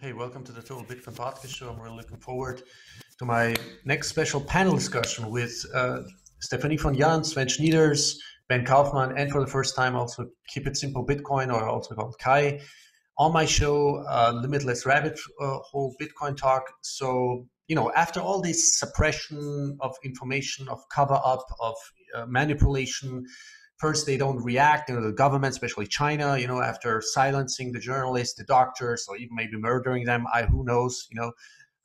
Hey, welcome to the Total Bitcoin Podcast Show. I'm really looking forward to my next special panel discussion with uh, Stefanie von Jan, Sven Schnieders, Ben Kaufman, and for the first time also Keep It Simple Bitcoin, or also called Kai, on my show, uh, Limitless Rabbit uh, Hole Bitcoin Talk. So, you know, after all this suppression of information, of cover up, of uh, manipulation, first they don't react you know the government especially china you know after silencing the journalists the doctors or even maybe murdering them i who knows you know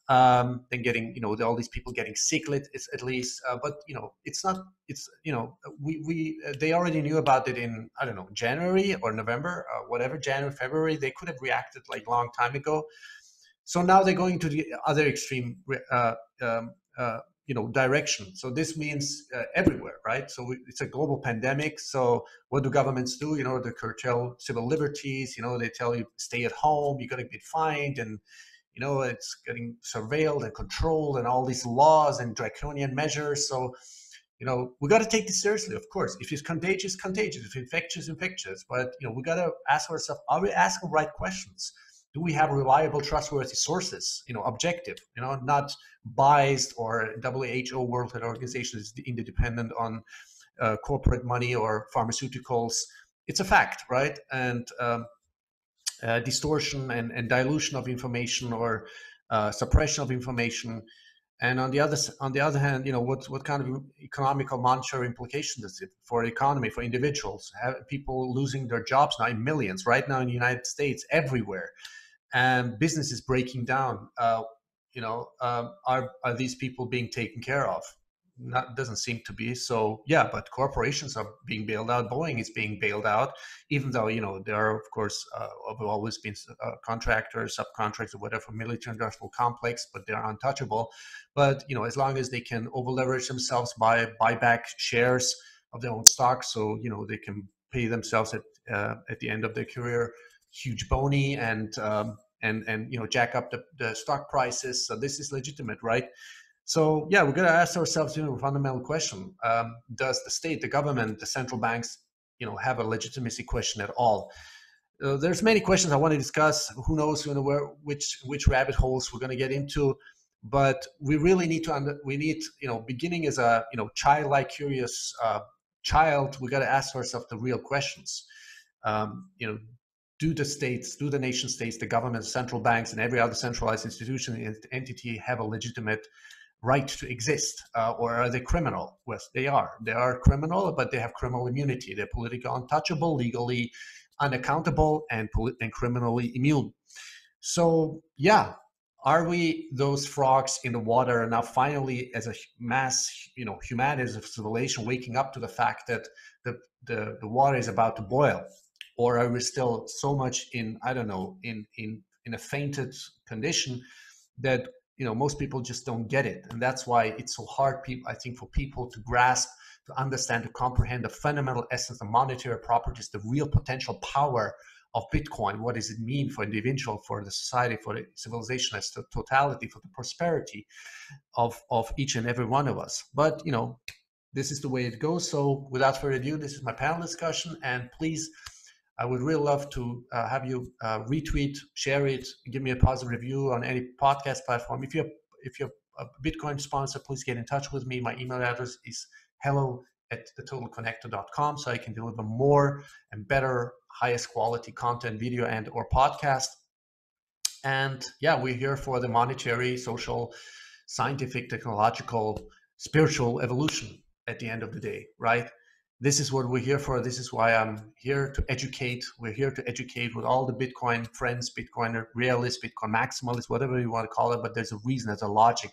um, then getting you know all these people getting sick It's at least uh, but you know it's not it's you know we we uh, they already knew about it in i don't know january or november uh, whatever january february they could have reacted like long time ago. So now they're going to the other extreme uh, um, uh, you know direction. So this means uh, everywhere right? So it's a global pandemic. So what do governments do? You know they curtail civil liberties you know they tell you stay at home you're going to get fined and you know it's getting surveilled and controlled and all these laws and draconian measures. So you know we got to take this seriously of course. If it's contagious contagious. If infectious infectious. But you know we got to ask ourselves are we asking right questions do we have reliable trustworthy sources you know objective you know not biased or who world health organization is independent on uh, corporate money or pharmaceuticals? It's a fact right? And um, uh, distortion and, and dilution of information or uh, suppression of information. And on the other on the other hand, you know what what kind of economical monetary implications is it for the economy, for individuals? People losing their jobs now in millions right now in the United States, everywhere and business is breaking down, uh, you know, um, are are these people being taken care of? Not doesn't seem to be. So yeah, but corporations are being bailed out. Boeing is being bailed out, even though you know there are of course uh, have always been uh, contractors, subcontractors, whatever, military industrial complex, but they're untouchable. But you know, as long as they can over leverage themselves by buy back shares of their own stock, so you know they can pay themselves at uh, at the end of their career huge bony and um, and and you know jack up the, the stock prices. So this is legitimate, right? So yeah, we're going to ask ourselves you know a fundamental question: um, Does the state, the government, the central banks, you know, have a legitimacy question at all? Uh, there's many questions I want to discuss. Who knows, you know, where which which rabbit holes we're going to get into. But we really need to under, we need you know beginning as a you know childlike curious uh, child. We got to ask ourselves the real questions. Um, you know, do the states, do the nation states, the government, central banks, and every other centralized institution and entity have a legitimate right to exist, uh, or are they criminal? Yes, they are. They are criminal, but they have criminal immunity. They're politically untouchable, legally unaccountable, and, polit- and criminally immune. So, yeah, are we those frogs in the water now finally as a mass you know humanity as a civilization waking up to the fact that the, the, the water is about to boil or are we still so much in i don't know in in in a fainted condition that you know most people just don't get it. And that's why it's so hard people i think for people to grasp to understand to comprehend the fundamental essence of monetary properties the real potential power of bitcoin what does it mean for individual for the society for the civilization as the totality for the prosperity of of each and every one of us. But you know this is the way it goes. So without further ado this is my panel discussion. And please I would really love to uh, have you uh, retweet, share it, give me a positive review on any podcast platform. If you're if you're a Bitcoin sponsor, please get in touch with me. My email address is hello at thetotalconnector.com so I can deliver more and better, highest quality content, video and or podcast. And yeah, we're here for the monetary, social, scientific, technological, spiritual evolution at the end of the day, right? This is what we're here for. This is why I'm here to educate. We're here to educate with all the Bitcoin friends, Bitcoin realists, Bitcoin maximalists, whatever you want to call it. But there's a reason, there's a logic,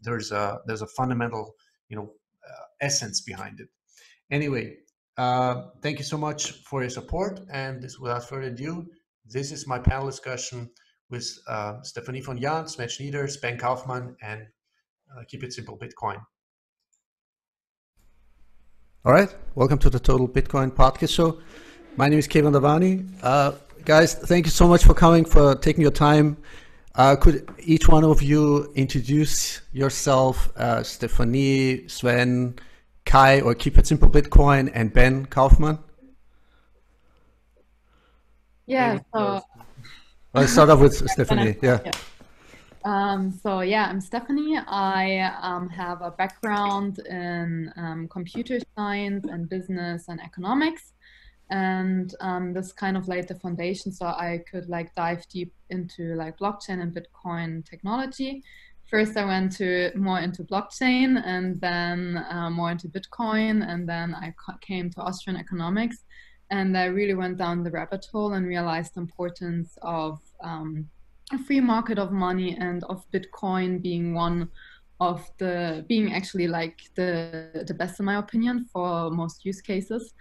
there's a there's a fundamental, you know, uh, essence behind it. Anyway, uh, thank you so much for your support. And this, without further ado, this is my panel discussion with uh, Stefanie von Jan, Sven Schnieders, Ben and uh, Keep It Simple Bitcoin. All right, welcome to the Total Bitcoin Podcast Show. My name is Keyvan Davani. Uh, guys, thank you so much for coming, for taking your time. Uh, could each one of you introduce yourself, uh, Stefanie, Sven, Kai, or Keep It Simple Bitcoin, and Ben Kaufman? Yeah, so I'll start off with Stefanie. Yeah. yeah. Um, so yeah, I'm Stefanie. I um, have a background in um, computer science and business and economics, and um, this kind of laid the foundation so I could like dive deep into like blockchain and Bitcoin technology. First, I went to more into blockchain, and then uh, more into Bitcoin, and then I came to Austrian economics, and I really went down the rabbit hole and realized the importance of um, a free market of money and of Bitcoin being one of the being actually like the the best in my opinion for most use cases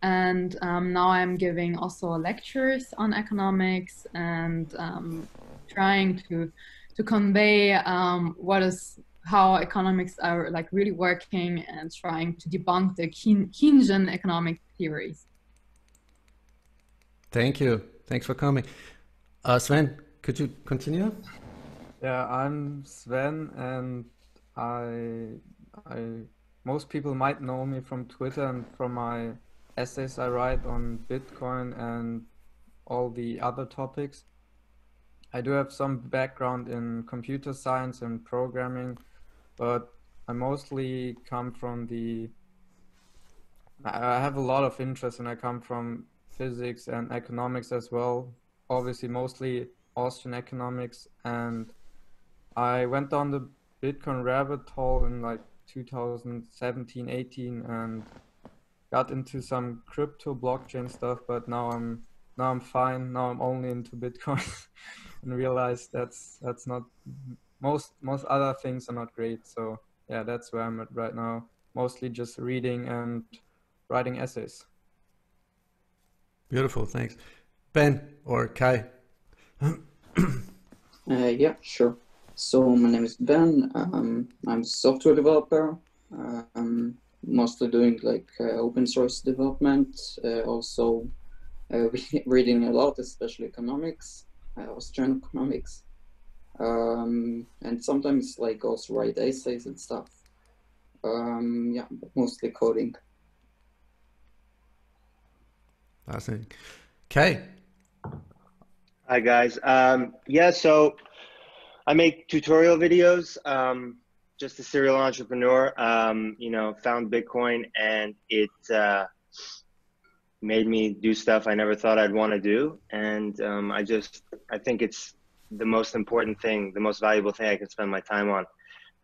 and um, now i'm giving also lectures on economics and um, trying to to convey um, what is how economics are like really working and trying to debunk the Keynesian economic theories. Thank you. Thanks for coming. Uh, Sven, could you continue? Yeah, I'm Sven, and I, I, most people might know me from Twitter and from my essays I write on Bitcoin and all the other topics. I do have some background in computer science and programming, but I mostly come from the. I have a lot of interest and I come from physics and economics as well. Obviously, mostly Austrian economics. And I went down the Bitcoin rabbit hole in like 2017, 18 and got into some crypto blockchain stuff, but now I'm now I'm fine. Now I'm only into Bitcoin. and realize that's that's not most most other things are not great. So yeah, that's where I'm at right now. Mostly just reading and writing essays. Beautiful, thanks. Ben or Kai? Uh, yeah, sure. So my name is Ben. Um, I'm a software developer. Uh, I'm mostly doing like uh, open source development. Uh, also uh, reading a lot, especially economics. Austrian economics. Um, and sometimes like also write essays and stuff. Um, yeah, mostly coding. Fascinating. Okay. Hi guys. Um, yeah, so I make tutorial videos. Um, just a serial entrepreneur. Um, you know, found Bitcoin and it uh, made me do stuff I never thought I'd want to do. And um, I just, I think it's the most important thing, the most valuable thing I can spend my time on,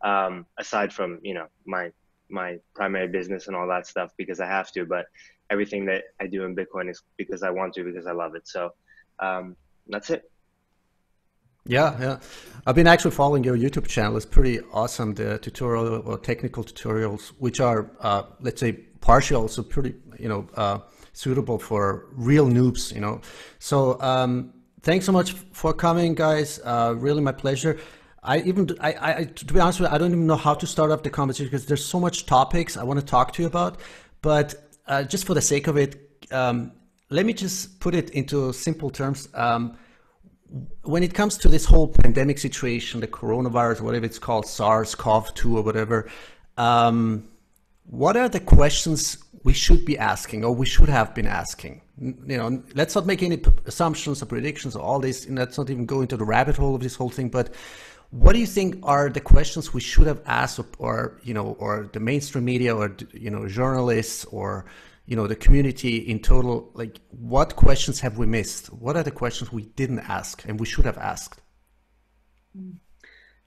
um, aside from, you know, my, my primary business and all that stuff because I have to, but everything that I do in Bitcoin is because I want to, because I love it. So um, that's it. Yeah, yeah. I've been actually following your YouTube channel. It's pretty awesome. The tutorial or technical tutorials, which are, uh, let's say, partial, also pretty, you know, uh, suitable for real noobs, you know. So um, thanks so much for coming, guys. Uh, really my pleasure. I even, I, I, to be honest with you, I don't even know how to start up the conversation because there's so much topics I want to talk to you about. But uh, just for the sake of it, um, let me just put it into simple terms. Um, when it comes to this whole pandemic situation, the coronavirus, whatever it's called, SARS-CoV-2 or whatever, um, what are the questions we should be asking or we should have been asking. You know, let's not make any assumptions or predictions or all this, and let's not even go into the rabbit hole of this whole thing. But what do you think are the questions we should have asked, or, or you know, or the mainstream media, or you know, journalists, or you know, the community in total? Like, what questions have we missed? What are the questions we didn't ask and we should have asked?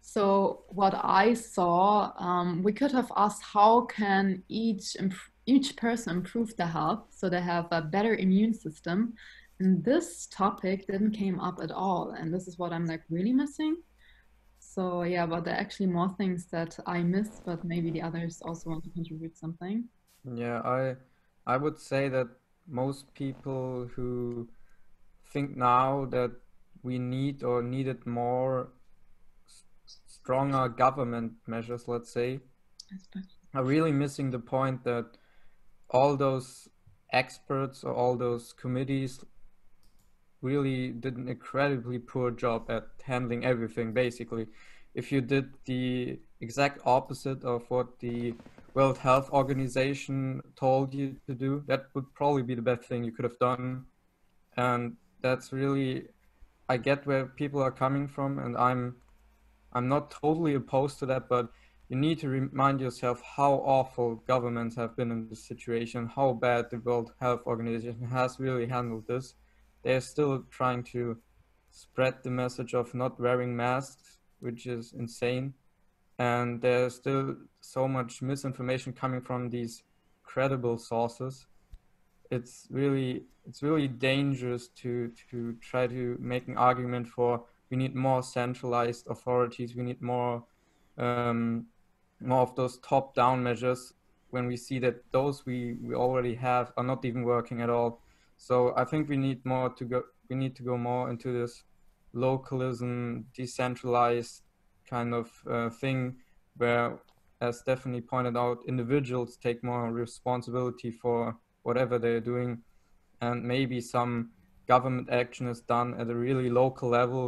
So what I saw, um, we could have asked how can each each person improve their health so they have a better immune system and this topic didn't came up at all and this is what i'm like really missing so yeah but there are actually more things that i missed but maybe the others also want to contribute something yeah i i would say that most people who think now that we need or needed more stronger government measures let's say are really missing the point that all those experts or all those committees really did an incredibly poor job at handling everything basically. If you did the exact opposite of what the world health organization told you to do that would probably be the best thing you could have done and that's really I get where people are coming from, and I'm I'm not totally opposed to that, but you need to remind yourself how awful governments have been in this situation, how bad the World Health Organization has really handled this. They're still trying to spread the message of not wearing masks, which is insane. And there's still so much misinformation coming from these credible sources. It's really it's really dangerous to to try to make an argument for we need more centralized authorities, we need more um, more of those top-down measures when we see that those we, we already have are not even working at all. So I think we need more to go. We need to go more into this localism, decentralized kind of uh, thing, where, as Stefanie pointed out, individuals take more responsibility for whatever they're doing, and maybe some government action is done at a really local level,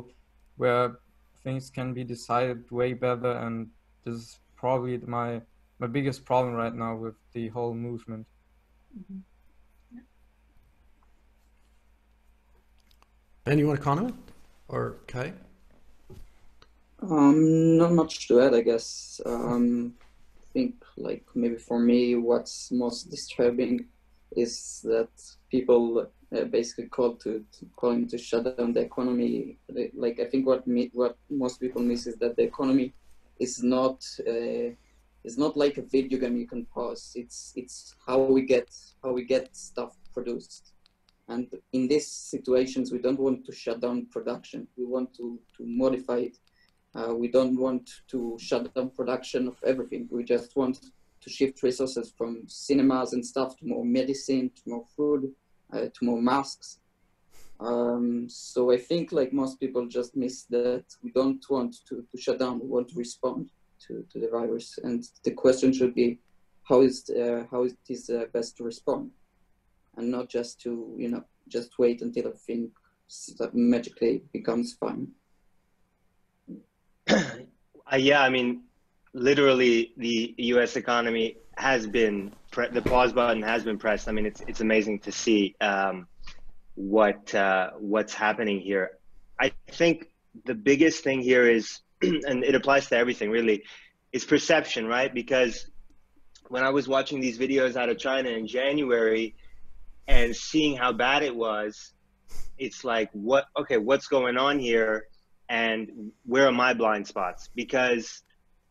where things can be decided way better. And this is probably my my biggest problem right now with the whole movement. Mm-hmm. Ben, you want to comment? Or Kai? Um, not much to add, I guess. Um, I think, like, maybe for me, what's most disturbing is that people uh, basically call to, to calling to shut down the economy. Like, I think what me, what most people miss is that the economy is not uh, is not like a video game you can pause. It's it's how we get how we get stuff produced. And in these situations, we don't want to shut down production. We want to to modify it. Uh, we don't want to shut down production of everything. We just want to shift resources from cinemas and stuff to more medicine, to more food, uh, to more masks. Um, so I think like most people just miss that we don't want to, to shut down, we want to respond to, to the virus. And the question should be, how is, uh, how uh, best to respond? And not just to, you know, just wait until everything magically becomes fine. Uh, yeah, I mean, literally the U.S. economy has been, the pause button has been pressed. I mean, it's, it's amazing to see. Um, what uh, what's happening here. I think the biggest thing here is, and it applies to everything really, is perception, right? Because when I was watching these videos out of China in January and seeing how bad it was, it's like, what? Okay, what's going on here? And where are my blind spots? Because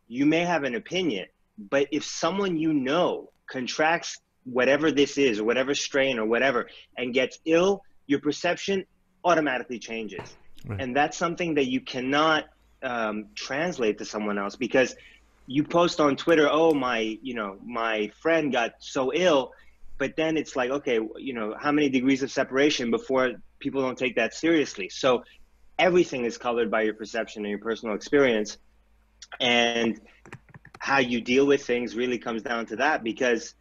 you may have an opinion, but if someone you know contracts whatever this is or whatever strain or whatever and gets ill your perception automatically changes. Right. And that's something that you cannot um, translate to someone else because you post on Twitter, oh, my, you know, my friend got so ill. But then it's like, okay, you know, how many degrees of separation before people don't take that seriously? So everything is colored by your perception and your personal experience. And how you deal with things really comes down to that because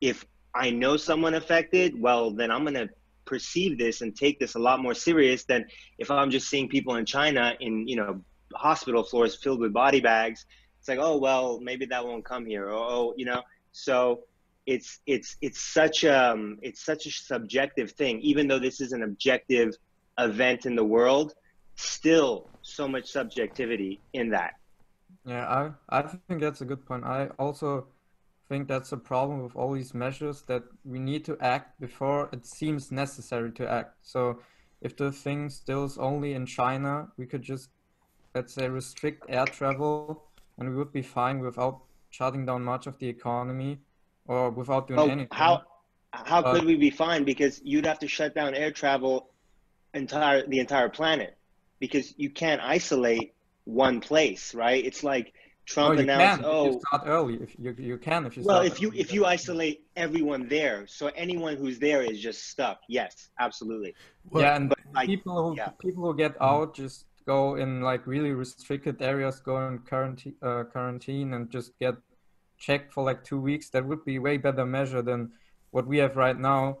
if I know someone affected, well, then I'm going to perceive this and take this a lot more serious than if I'm just seeing people in China in you know hospital floors filled with body bags. It's like, oh well, maybe that won't come here. Or, oh, you know. So it's it's it's such a, it's such a subjective thing. Even though this is an objective event in the world, still so much subjectivity in that. Yeah, I I think that's a good point. I also think that's a problem with all these measures that we need to act before it seems necessary to act. So if the thing still is only in China, we could just, let's say, restrict air travel and we would be fine without shutting down much of the economy or without doing oh, anything. How, how but, could we be fine? Because you'd have to shut down air travel entire the entire planet because you can't isolate one place, right? It's like Trump no, announced, can, "Oh, you start early. If you you can if you well, if you if you isolate everyone there, so anyone who's there is just stuck. Yes, absolutely. Well, yeah, and like, people who yeah. people who get out just go in like really restricted areas, go in quarantine uh, quarantine, and just get checked for like two weeks. That would be way better measure than what we have right now.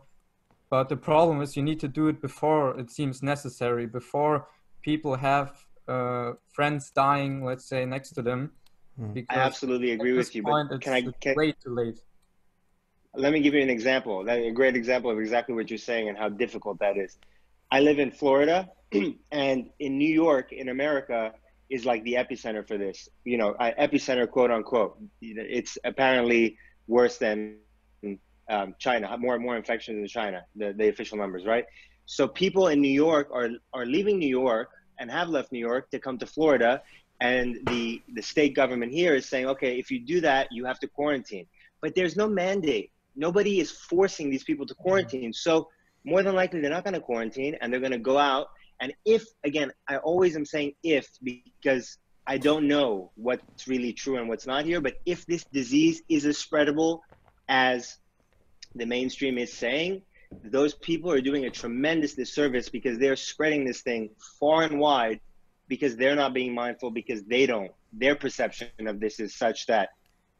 But the problem is you need to do it before it seems necessary, before people have uh, friends dying, let's say, next to them Hmm. I absolutely agree with you. Point, but can I can, way too late? Let me give you an example. That a great example of exactly what you're saying and how difficult that is. I live in Florida, and in New York, in America, is like the epicenter for this. You know, uh, epicenter, quote unquote. It's apparently worse than um, China, more and more infections in China, the, the official numbers, right? So people in New York are are leaving New York and have left New York to come to Florida, and the the state government here is saying, okay, if you do that, you have to quarantine. But there's no mandate. Nobody is forcing these people to quarantine. So more than likely, they're not going to quarantine, and they're going to go out. And if again, I always am saying if because I don't know what's really true and what's not here. But if this disease is as spreadable as the mainstream is saying, those people are doing a tremendous disservice because they're spreading this thing far and wide because they're not being mindful because they don't. Their perception of this is such that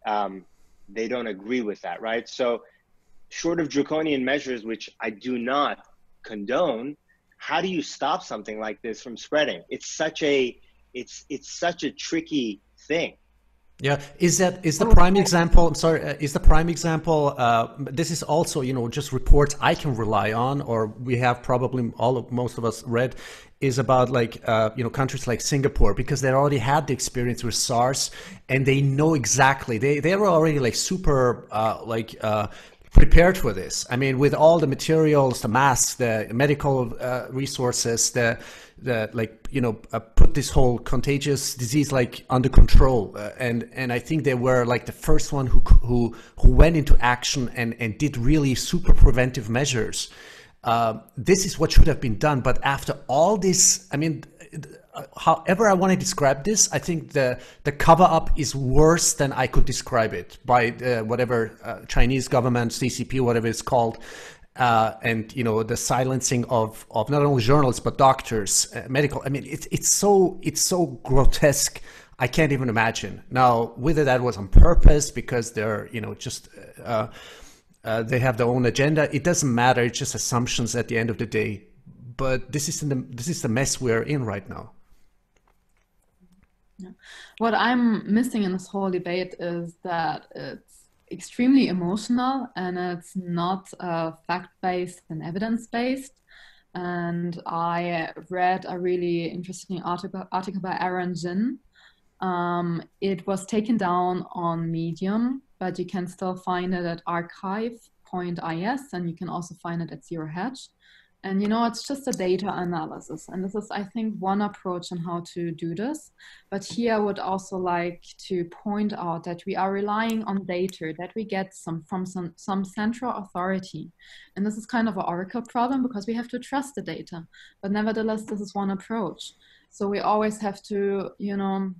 um, they don't agree with that right? So short of draconian measures which i do not condone how do you stop something like this from spreading? It's such a it's it's such a tricky thing yeah, is that is the prime example? I'm sorry, uh, is the prime example? Uh, this is also you know just reports I can rely on, or we have probably all of most of us read, is about like uh, you know countries like Singapore because they already had the experience with SARS and they know exactly they they were already like super uh, like uh, prepared for this. I mean, with all the materials, the masks, the medical uh, resources, the the like you know uh, put this whole contagious disease like under control. Uh, and and i think they were like the first one who who who went into action and and did really super preventive measures. Uh, this is what should have been done. But after all this i mean however i want to describe this i think the the cover up is worse than i could describe it by uh, whatever uh, chinese government ccp whatever it's called uh, and you know the silencing of of not only journalists but doctors, uh, medical. I mean, it's it's so it's so grotesque. I can't even imagine now whether that was on purpose because they're you know just uh, uh, they have their own agenda. It doesn't matter. It's just assumptions at the end of the day. But this is the this is the mess we're in right now. Yeah. What I'm missing in this whole debate is that it's extremely emotional and it's not uh, fact-based and evidence-based. And I read a really interesting article, article by Aaron Ginn. Um, it was taken down on Medium, but you can still find it at archive.is and you can also find it at Zero Hedge. And you know, it's just a data analysis. And this is, I think, one approach on how to do this. But here I would also like to point out that we are relying on data that we get some from some, some central authority. And this is kind of an oracle problem because we have to trust the data. But nevertheless, this is one approach. So we always have to, you know,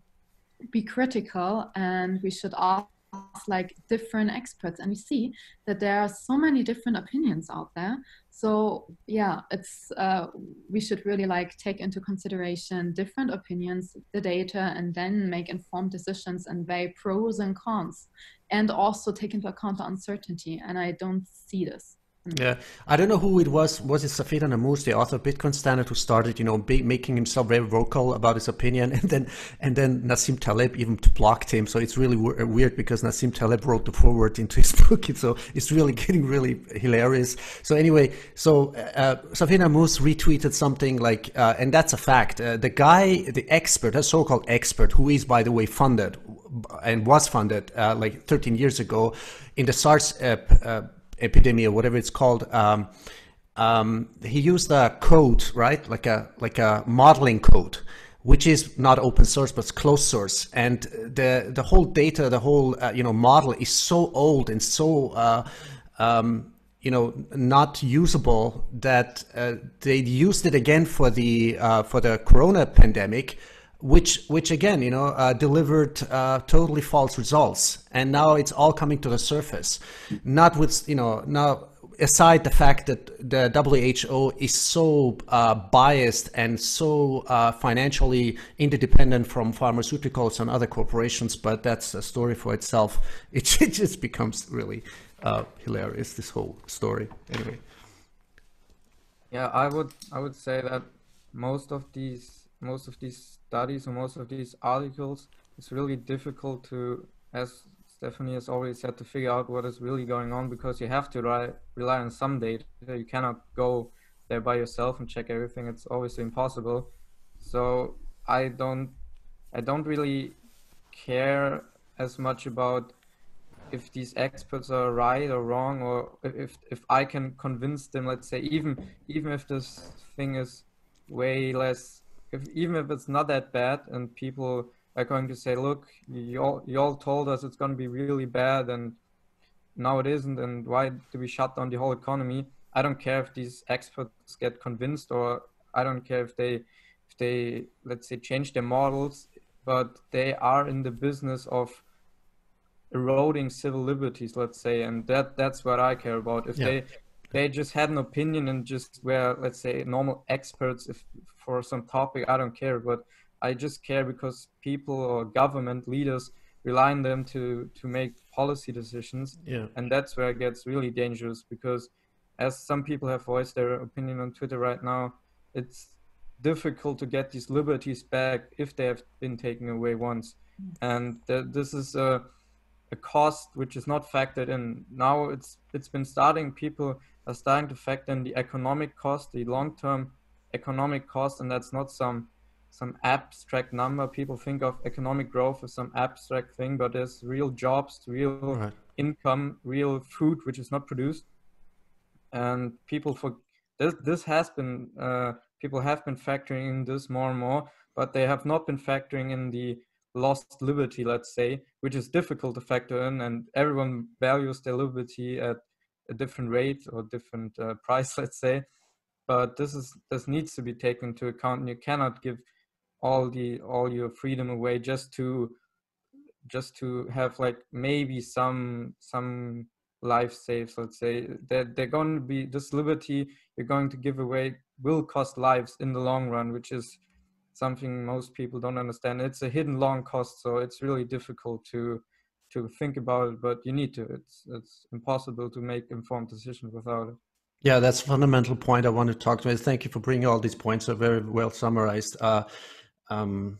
be critical and we should ask like different experts and we see that there are so many different opinions out there so yeah it's uh, we should really like take into consideration different opinions the data and then make informed decisions and weigh pros and cons and also take into account the uncertainty and i don't see this yeah, I don't know who it was. Was it Saifedean Ammous, the author of Bitcoin Standard, who started, you know, be, making himself very vocal about his opinion, and then and then Nassim Taleb even blocked him. So it's really weird because Nassim Taleb wrote the foreword into his book, so it's really getting really hilarious. So anyway, so uh, Saifedean Ammous retweeted something like, uh, and that's a fact. Uh, the guy, the expert, a so-called expert, who is by the way funded and was funded uh, like 13 years ago in the SARS uh, uh, epidemic or whatever it's called, um, um, he used a code, right? Like a like a modeling code, which is not open source but it's closed source. And the the whole data, the whole uh, you know model is so old and so uh, um, you know not usable that uh, they used it again for the uh, for the corona pandemic which which again you know uh, delivered uh, totally false results and now it's all coming to the surface not with you know now aside the fact that the WHO is so uh, biased and so uh, financially interdependent from pharmaceuticals and other corporations, but that's a story for itself. It, it just becomes really uh, hilarious. This whole story, anyway. Yeah, I would I would say that most of these most of these studies or most of these articles, it's really difficult to, as Stefanie has already said, to figure out what is really going on because you have to rely, rely on some data. You cannot go there by yourself and check everything. It's obviously impossible. So I don't I don't really care as much about if these experts are right or wrong or if if I can convince them let's say even even if this thing is way less if even if it's not that bad and people are going to say look you all you all told us it's going to be really bad and now it isn't and why do we shut down the whole economy I don't care if these experts get convinced or I don't care if they if they let's say change their models but they are in the business of eroding civil liberties let's say and that that's what i care about if yeah. they they just had an opinion and just were let's say normal experts if for some topic i don't care but i just care because people or government leaders rely on them to to make policy decisions yeah and that's where it gets really dangerous because as some people have voiced their opinion on twitter right now it's difficult to get these liberties back if they have been taken away once. And th- this is a, a cost which is not factored in. Now it's it's been starting. People are starting to factor in the economic cost, the long-term economic cost, and that's not some some abstract number. People think of economic growth as some abstract thing, but there's real jobs, real right. income, real food which is not produced, and people for this this has been uh, people have been factoring in this more and more, but they have not been factoring in the lost liberty, let's say, which is difficult to factor in, and everyone values their liberty at a different rate or different uh, price, let's say. But this is this needs to be taken into account, and you cannot give all the all your freedom away just to just to have like maybe some some life saves let's say they're, they're going to be this liberty you're going to give away will cost lives in the long run, which is something most people don't understand. It's a hidden long cost, so it's really difficult to to think about it, but you need to. It's it's impossible to make informed decisions without it. Yeah, that's a fundamental point I want to talk to. Thank you for bringing all these points. Are very well summarized. Uh, um,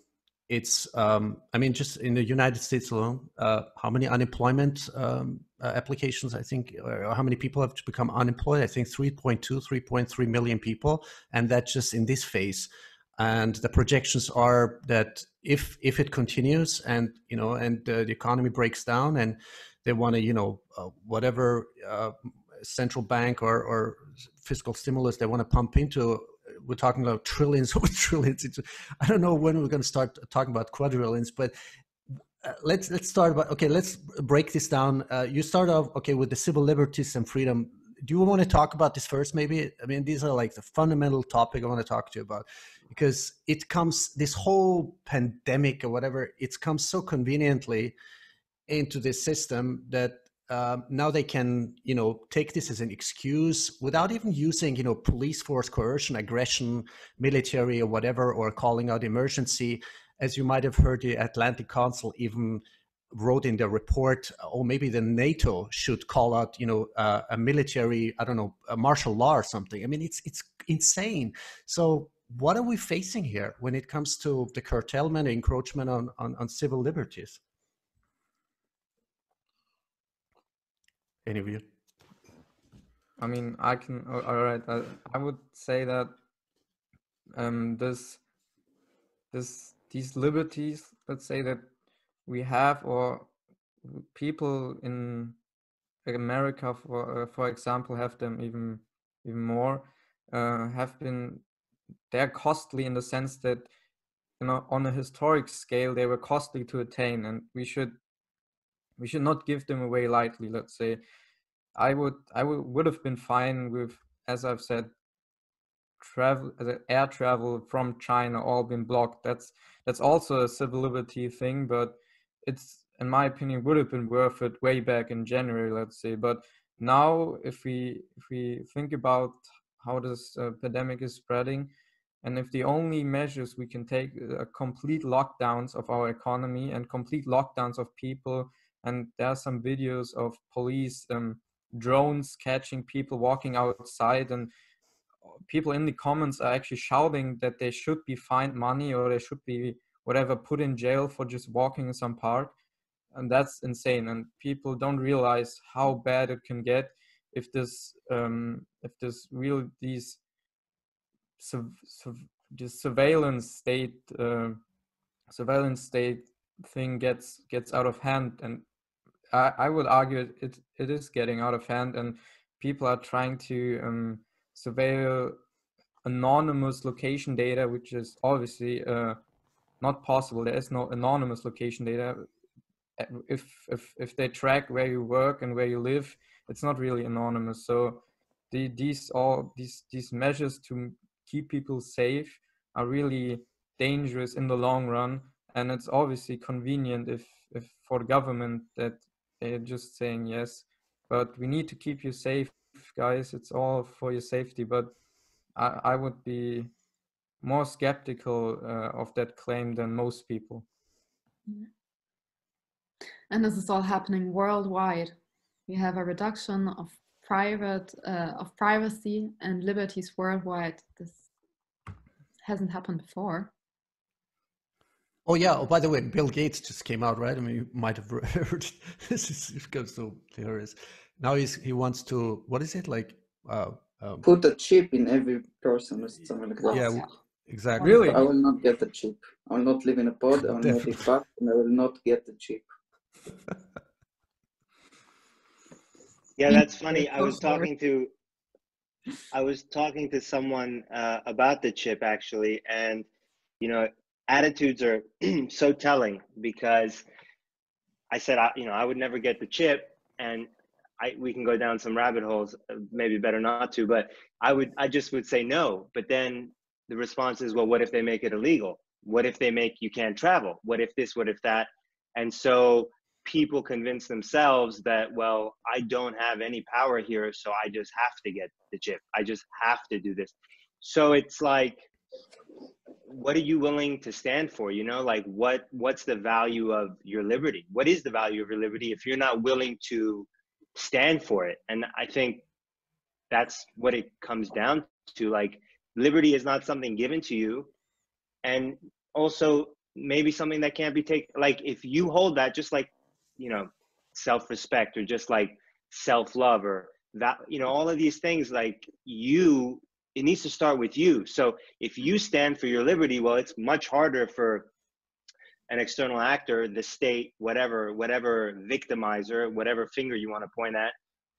it's, um, I mean, just in the United States alone, uh, how many unemployment um, uh, applications, I think, or how many people have to become unemployed? I think 3.2, 3.3 million people. And that's just in this phase. And the projections are that if if it continues and, you know, and uh, the economy breaks down and they want to, you know, uh, whatever uh, central bank or, or fiscal stimulus they want to pump into we're talking about trillions over trillions. It's, I don't know when we're going to start talking about quadrillions, but uh, let's let's start about okay. Let's break this down. Uh, you start off okay with the civil liberties and freedom. Do you want to talk about this first? Maybe I mean these are like the fundamental topic I want to talk to you about because it comes this whole pandemic or whatever. It comes so conveniently into this system that um, now they can you know take this as an excuse without even using you know police force coercion aggression military or whatever or calling out emergency as you might have heard the atlantic council even wrote in their report or oh, maybe the nato should call out you know uh, a military i don't know a martial law or something i mean it's it's insane so what are we facing here when it comes to the curtailment encroachment on, on, on civil liberties any of you? I mean, I can. All right, I, I would say that um, this, this, these liberties, let's say that we have, or people in America, for uh, for example, have them even even more, uh, have been. They're costly in the sense that, you know, on a historic scale, they were costly to attain, and we should we should not give them away lightly let's say. I would i would, would have been fine with as i've said travel air travel from china all been blocked. That's that's also a civil liberty thing but it's in my opinion would have been worth it way back in january let's say. But now if we if we think about how this uh, pandemic is spreading. And if the only measures we can take are uh, complete lockdowns of our economy and complete lockdowns of people. And there are some videos of police um, drones catching people walking outside. And people in the comments are actually shouting that they should be fined money or they should be whatever put in jail for just walking in some park. And that's insane. And people don't realize how bad it can get if this um, if this real these this surveillance state uh, surveillance state thing gets gets out of hand and I, I would argue it it is getting out of hand and people are trying to um, surveil anonymous location data which is obviously uh, not possible. There is no anonymous location data. If if if they track where you work and where you live it's not really anonymous. So the, these all these these measures to keep people safe are really dangerous in the long run. And it's obviously convenient if if for government that they're just saying yes. But we need to keep you safe guys. It's all for your safety. But i, I would be more skeptical uh, of that claim than most people. And this is all happening worldwide we have a reduction of private uh, of privacy and liberties worldwide this hasn't happened before Oh yeah. Oh, by the way, Bill Gates just came out, right? I mean, you might have heard. this is it goes so hilarious. Now he's he wants to what is it like? Uh, um, Put a chip in every person or something like that. yeah, exactly. Really? I will not get the chip. I will not live in a pod. I will not be Definitely. fat, and I will not get the chip. Yeah, that's funny. I was talking to I was talking to someone uh, about the chip actually, and you know, attitudes are so telling because I said, I, you know, I would never get the chip, and I we can go down some rabbit holes. Maybe better not to, but I would I just would say no. But then the response is, well, what if they make it illegal? What if they make you can't travel? What if this? What if that? And so people convince themselves that well i don't have any power here so i just have to get the chip. I just have to do this. So it's like what are you willing to stand for? You know like what what's the value of your liberty? What is the value of your liberty if you're not willing to stand for it? And i think that's what it comes down to. Like liberty is not something given to you. And also maybe something that can't be taken like if you hold that just like you know self-respect or just like self-love or that you know all of these things like you it needs to start with you. So if you stand for your liberty well it's much harder for an external actor the state whatever whatever victimizer whatever finger you want to point at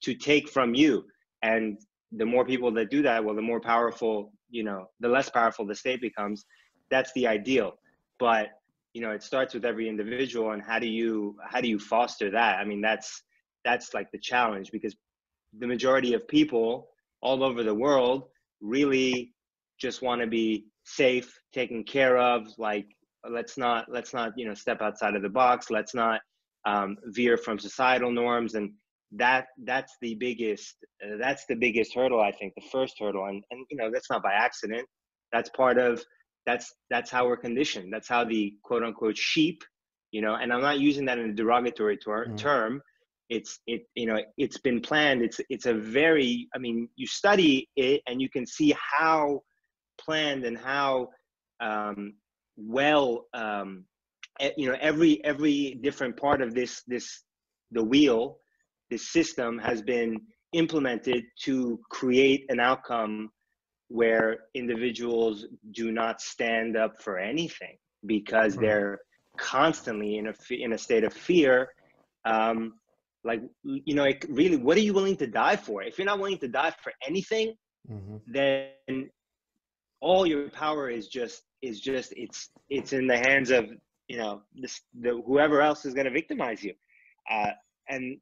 to take from you. And the more people that do that well the more powerful you know the less powerful the state becomes. That's the ideal. But you know it starts with every individual and how do you how do you foster that? I mean that's that's like the challenge because the majority of people all over the world really just want to be safe taken care of like let's not let's not you know step outside of the box. Let's not um, veer from societal norms. And that that's the biggest uh, that's the biggest hurdle i think the first hurdle. And and you know that's not by accident. That's part of that's that's how we're conditioned. That's how the quote unquote sheep you know and i'm not using that in a derogatory ter- Mm. term. It's it you know it's been planned. It's it's a very i mean you study it and you can see how planned and how um well um you know every every different part of this this the wheel this system has been implemented to create an outcome where individuals do not stand up for anything because they're constantly in a in a state of fear um like you know like really what are you willing to die for? If you're not willing to die for anything Mhm. then all your power is just is just it's it's in the hands of you know this the whoever else is going to victimize you. Uh and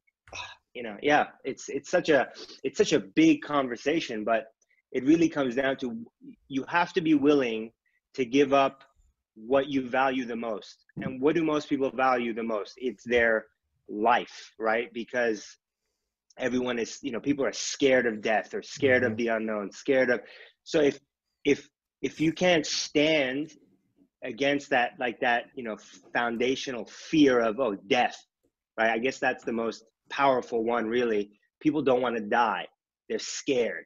you know yeah it's it's such a it's such a big conversation but it really comes down to you have to be willing to give up what you value the most. And what do most people value the most? It's their life right? Because everyone is you know people are scared of death or scared Mhm. of the unknown scared of so if if if you can't stand against that like that you know foundational fear of oh death right? I guess that's the most powerful one really. People don't want to die. They're scared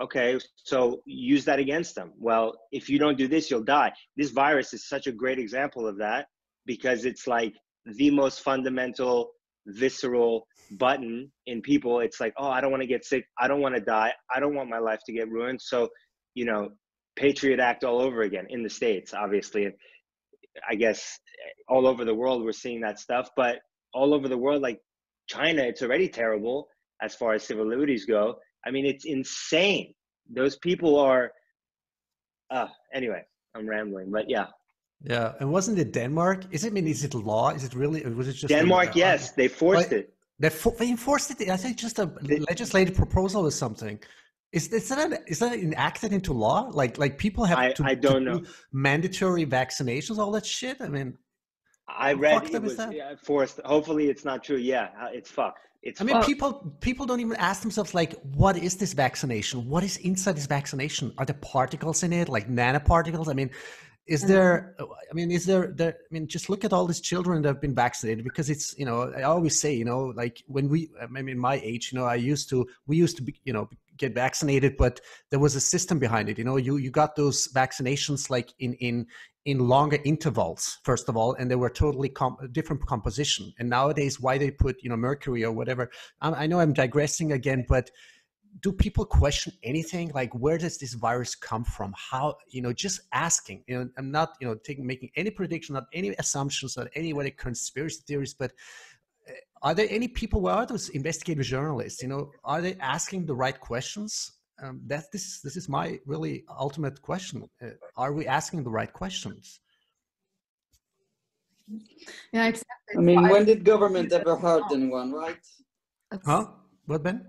okay so use that against them. Well if you don't do this you'll die. This virus is such a great example of that because it's like the most fundamental visceral button in people. It's like oh i don't want to get sick. I don't want to die. I don't want my life to get ruined. So you know Patriot Act all over again in the states. Obviously, I guess all over the world we're seeing that stuff, but all over the world, like China, it's already terrible as far as civil liberties go. I mean, it's insane. Those people are. Uh, anyway, I'm rambling, but yeah. Yeah, and wasn't it Denmark? Is it? I mean, is it law? Is it really? Or was it just Denmark? A, yes, they forced it. They, for, they enforced it. I think just a legislative proposal or something. Is, is that is that enacted into law? Like like people have I, to, I don't to know. do mandatory vaccinations, all that shit. I mean, I read fucked it was yeah, forced. Hopefully, it's not true. Yeah, it's fucked. It's I mean, fucked. people people don't even ask themselves like, what is this vaccination? What is inside this vaccination? Are there particles in it, like nanoparticles? I mean, is mm-hmm. there? I mean, is there? There? I mean, just look at all these children that have been vaccinated because it's you know I always say you know like when we I mean my age you know I used to we used to be you know get vaccinated but there was a system behind it you know you you got those vaccinations like in in in longer intervals first of all and they were totally com- different composition and nowadays why they put you know mercury or whatever I, I know i'm digressing again but do people question anything? Like where does this virus come from? How you know just asking you know i'm not you know taking making any prediction not any assumptions not any what conspiracy theories but uh, are there any people where are those investigative journalists you know are they asking the right questions? Um, that this is this is my really ultimate question. Uh, are we asking the right questions? Yeah, exactly. I mean, when did government ever hurt anyone, right? huh? What ben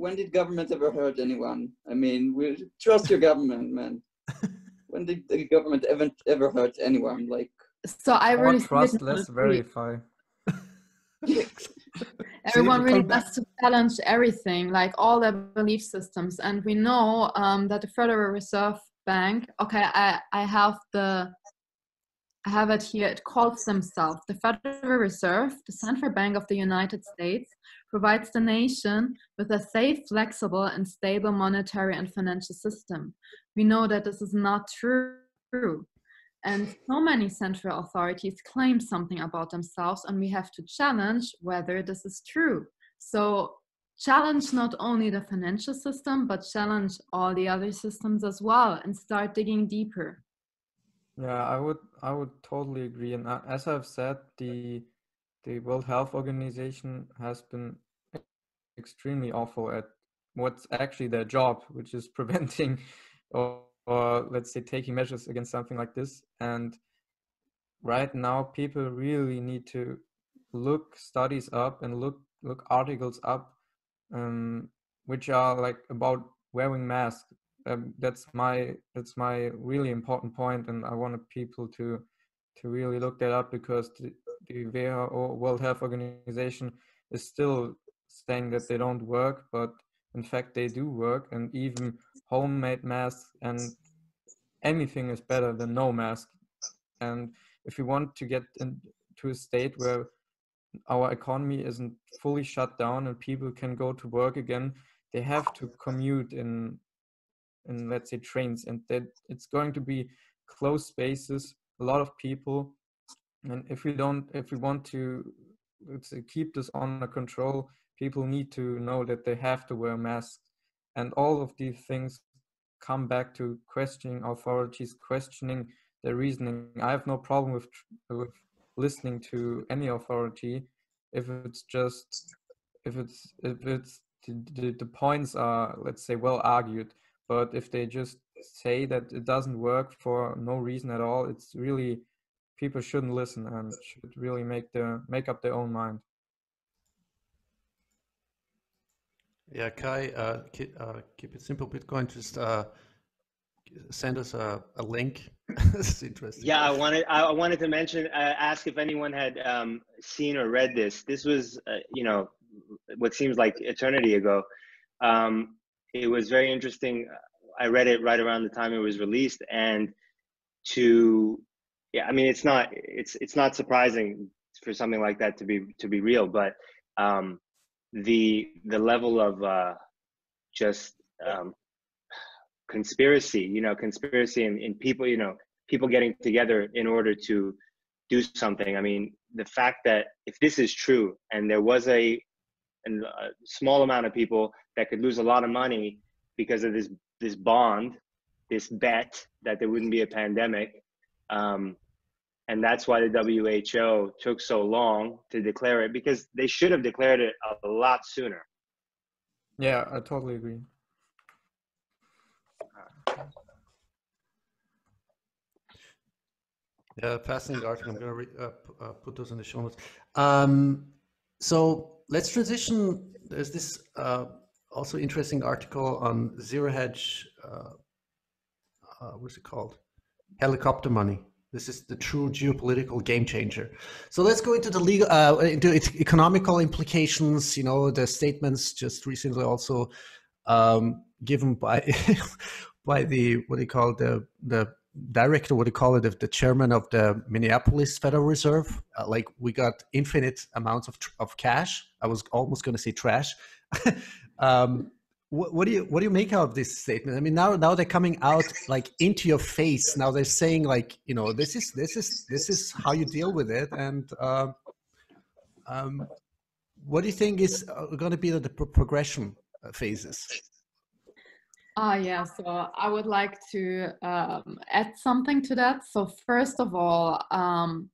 When did government ever hurt anyone? I mean, we trust your government, man. when did the government ever ever hurt anyone? Like, So I really trust, not less verify. everyone really has to challenge everything, like all their belief systems. And we know um, that the Federal Reserve Bank. Okay, I I have the. I have it here. It calls themselves the Federal Reserve, the central bank of the United States, provides the nation with a safe, flexible, and stable monetary and financial system. We know that this is not true. And so many central authorities claim something about themselves, and we have to challenge whether this is true. So, challenge not only the financial system, but challenge all the other systems as well and start digging deeper. Yeah, I would I would totally agree. And uh, as I've said, the the World Health Organization has been extremely awful at what's actually their job, which is preventing or, or let's say taking measures against something like this. And right now, people really need to look studies up and look look articles up, um, which are like about wearing masks. Um, that's my that's my really important point, and I wanted people to to really look that up because the, WHO World Health Organization is still saying that they don't work, but in fact they do work, and even homemade masks and anything is better than no mask. And if we want to get into a state where our economy isn't fully shut down and people can go to work again, they have to commute in in let's say trains and that it's going to be closed spaces a lot of people and if we don't if we want to let's say, keep this under control people need to know that they have to wear masks. And all of these things come back to questioning authorities questioning their reasoning. I have no problem with with listening to any authority if it's just if it's if it's the, the, the points are let's say well argued. But if they just say that it doesn't work for no reason at all it's really people shouldn't listen and should really make their make up their own mind yeah kai uh, keep, uh, keep it simple bitcoin just uh, send us a, a link this is interesting Yeah, I wanted I wanted to mention uh, ask if anyone had um, seen or read this. This was uh, you know what seems like eternity ago. Um, it was very interesting. I read it right around the time it was released, and to yeah, I mean it's not it's it's not surprising for something like that to be to be real, but um, the the level of uh, just um, conspiracy, you know, conspiracy and, and people, you know, people getting together in order to do something. I mean, the fact that if this is true and there was a, a small amount of people that could lose a lot of money because of this this bond this bet that there wouldn't be a pandemic. Um, and that's why the WHO took so long to declare it because they should have declared it a lot sooner. Yeah, I totally agree. Yeah, fascinating article. I'm going to uh, uh, put those in the show notes. Um, so let's transition. There's this uh, also interesting article on zero hedge. Uh, uh, what's it called? Helicopter money. This is the true geopolitical game changer. So let's go into the legal, uh, into its economical implications. You know, the statements just recently also um, given by by the what do you call the the director, what do you call it, the chairman of the Minneapolis Federal Reserve. Uh, like we got infinite amounts of of cash. I was almost going to say trash. um, what, what, do you what do you make out of this statement? I mean, now now they're coming out like into your face. Now they're saying like, you know, this is this is this is how you deal with it. And uh, um, what do you think is uh, going to be the, the progression phases? Ah, yeah. So I would like to um, add something to that. So first of all, um,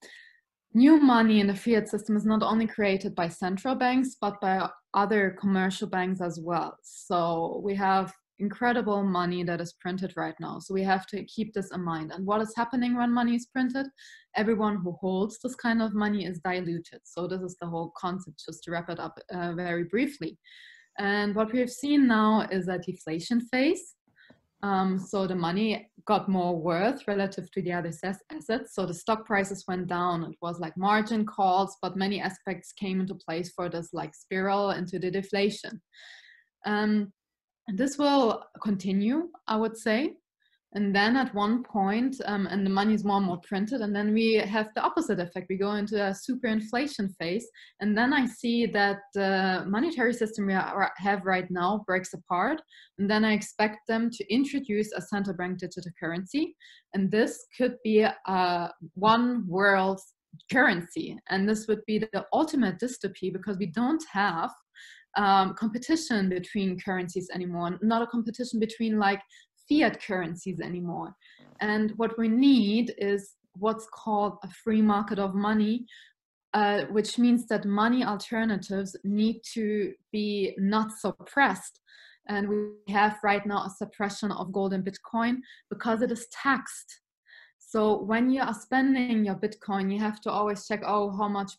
new money in the fiat system is not only created by central banks, but by other commercial banks as well. So we have incredible money that is printed right now. So we have to keep this in mind. And what is happening when money is printed? Everyone who holds this kind of money is diluted. So this is the whole concept, just to wrap it up uh, very briefly. And what we have seen now is a deflation phase. Um, so the money got more worth relative to the other assets. So the stock prices went down. It was like margin calls, but many aspects came into place for this like spiral into the deflation. Um, this will continue, I would say and then at one point um, and the money is more and more printed and then we have the opposite effect. We go into a super inflation phase and then i see that the monetary system we have right now breaks apart and then i expect them to introduce a central bank digital currency and this could be a one world currency and this would be the ultimate dystopy because we don't have um, competition between currencies anymore not a competition between like fiat currencies anymore. And what we need is what's called a free market of money, uh, which means that money alternatives need to be not suppressed. And we have right now a suppression of gold and Bitcoin because it is taxed. So when you are spending your Bitcoin, you have to always check, oh, how much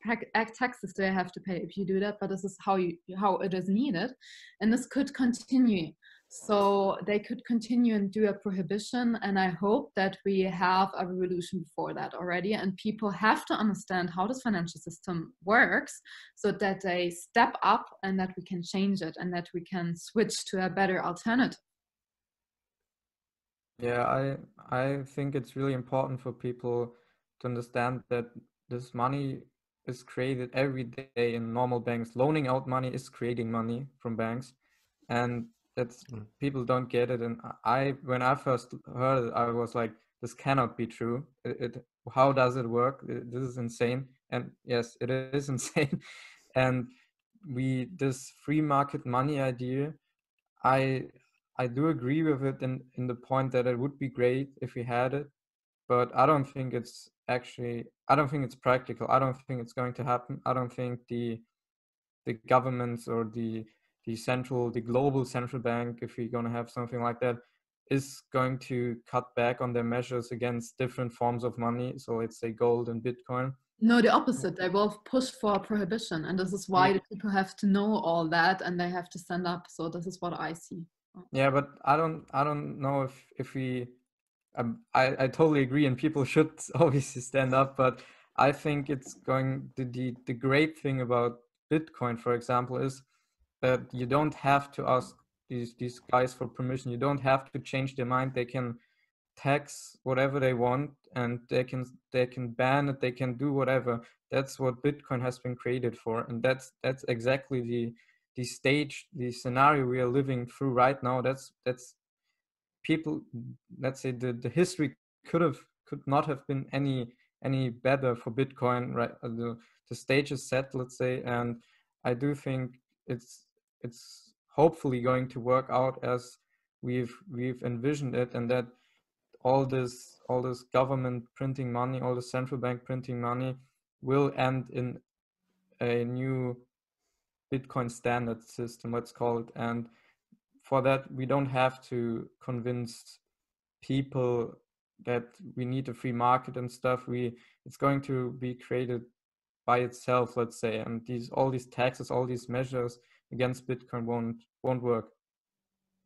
taxes do I have to pay if you do that? But this is how you how it is needed, and this could continue. So they could continue and do a prohibition. And I hope that we have a revolution before that already. And people have to understand how this financial system works so that they step up and that we can change it and that we can switch to a better alternative. Yeah, I I think it's really important for people to understand that this money is created every day in normal banks. Loaning out money is creating money from banks. And that's mm. people don't get it. And i when i first heard it i was like this cannot be true. It, it how does it work? It, this is insane. And yes it is insane. And we this free market money idea i i do agree with it in in the point that it would be great if we had it. But i don't think it's actually i don't think it's practical. I don't think it's going to happen. I don't think the the governments or the the central, the global central bank, if we're going to have something like that, is going to cut back on their measures against different forms of money. So let's say gold and Bitcoin. No, the opposite. They will push for prohibition, and this is why yeah. people have to know all that, and they have to stand up. So this is what I see. Yeah, but I don't, I don't know if if we, um, I I totally agree, and people should obviously stand up. But I think it's going. The the the great thing about Bitcoin, for example, is that you don't have to ask these these guys for permission. You don't have to change their mind. They can tax whatever they want and they can they can ban it. They can do whatever. That's what bitcoin has been created for. And that's that's exactly the the stage the scenario we are living through right now. That's that's people let's say the the history could have could not have been any any better for bitcoin right? Uh, the the stage is set let's say. And i do think it's it's hopefully going to work out as we've we've envisioned it and that all this all this government printing money, all the central bank printing money will end in a new Bitcoin standard system, let's call it. And for that, we don't have to convince people that we need a free market and stuff. We it's going to be created by itself, let's say. And these all these taxes, all these measures against Bitcoin won't won't work.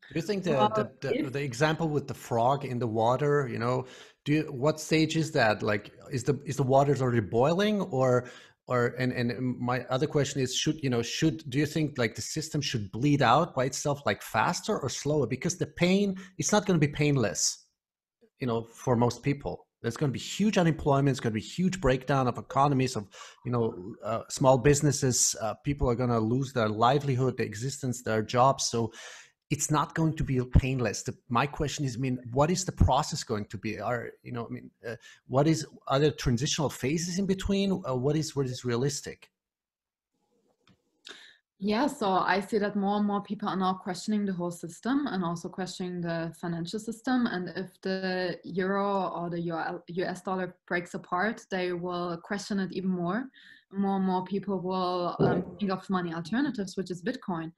Do you think the, well, the, the, if... the, example with the frog in the water, you know, do you, what stage is that? Like, is the is the waters already boiling, or or and and my other question is, should you know, should do you think like the system should bleed out by itself, like faster or slower? Because the pain, it's not going to be painless, you know, for most people. There's going to be huge unemployment. It's going to be huge breakdown of economies of, you know, uh, small businesses. Uh, people are going to lose their livelihood, their existence, their jobs. So it's not going to be painless. The, my question is, I mean, what is the process going to be? Are you know, I mean, uh, what is are there transitional phases in between? Uh, what is what is realistic? Yeah, so I see that more and more people are now questioning the whole system and also questioning the financial system. And if the euro or the US dollar breaks apart, they will question it even more. More and more people will um, think of money alternatives, which is Bitcoin.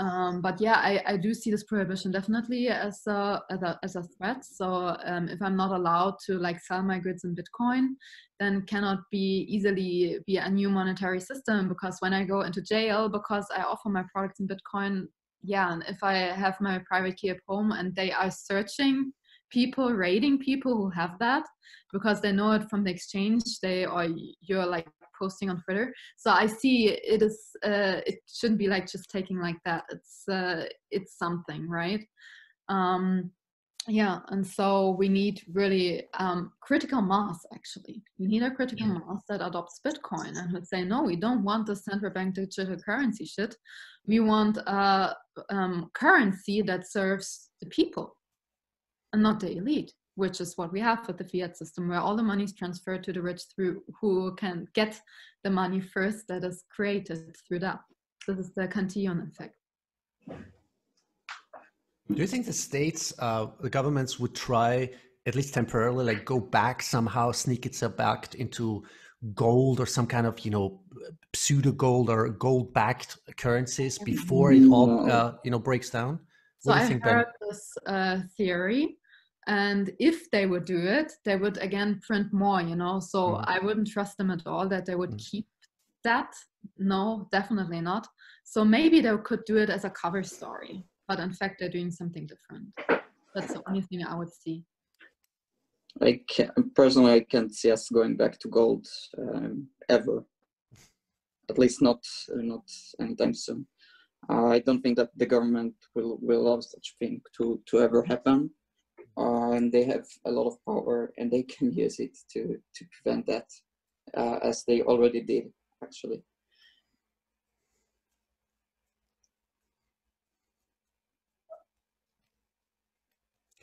Um, but yeah, I, I do see this prohibition definitely as a, as a, as a threat. So um, if I'm not allowed to like sell my goods in Bitcoin, then cannot be easily be a new monetary system because when I go into jail because I offer my products in Bitcoin, yeah, and if I have my private key at home and they are searching people, raiding people who have that because they know it from the exchange, they or you're like posting on Twitter. So I see it is uh, it shouldn't be like just taking like that. It's uh, it's something, right? Um, yeah, and so we need really um, critical mass. Actually, we need a critical mass that adopts Bitcoin and would say, no, we don't want the central bank digital currency shit. We want a um, currency that serves the people and not the elite which is what we have with the fiat system, where all the money is transferred to the rich through who can get the money first that is created through that. This is the Cantillon effect. Do you think the states, uh, the governments would try, at least temporarily, like go back somehow, sneak itself back into gold or some kind of, you know, pseudo gold or gold backed currencies before it all, uh, you know, breaks down? What so I heard ben? this uh, theory and if they would do it they would again print more you know so mm. i wouldn't trust them at all that they would mm. keep that no definitely not so maybe they could do it as a cover story but in fact they're doing something different that's the only thing i would see I can, personally, I can't see us going back to gold um, ever. At least not uh, not anytime soon. Uh, I don't think that the government will will allow such thing to to ever happen uh, and they have a lot of power and they can use it to to prevent that uh, as they already did actually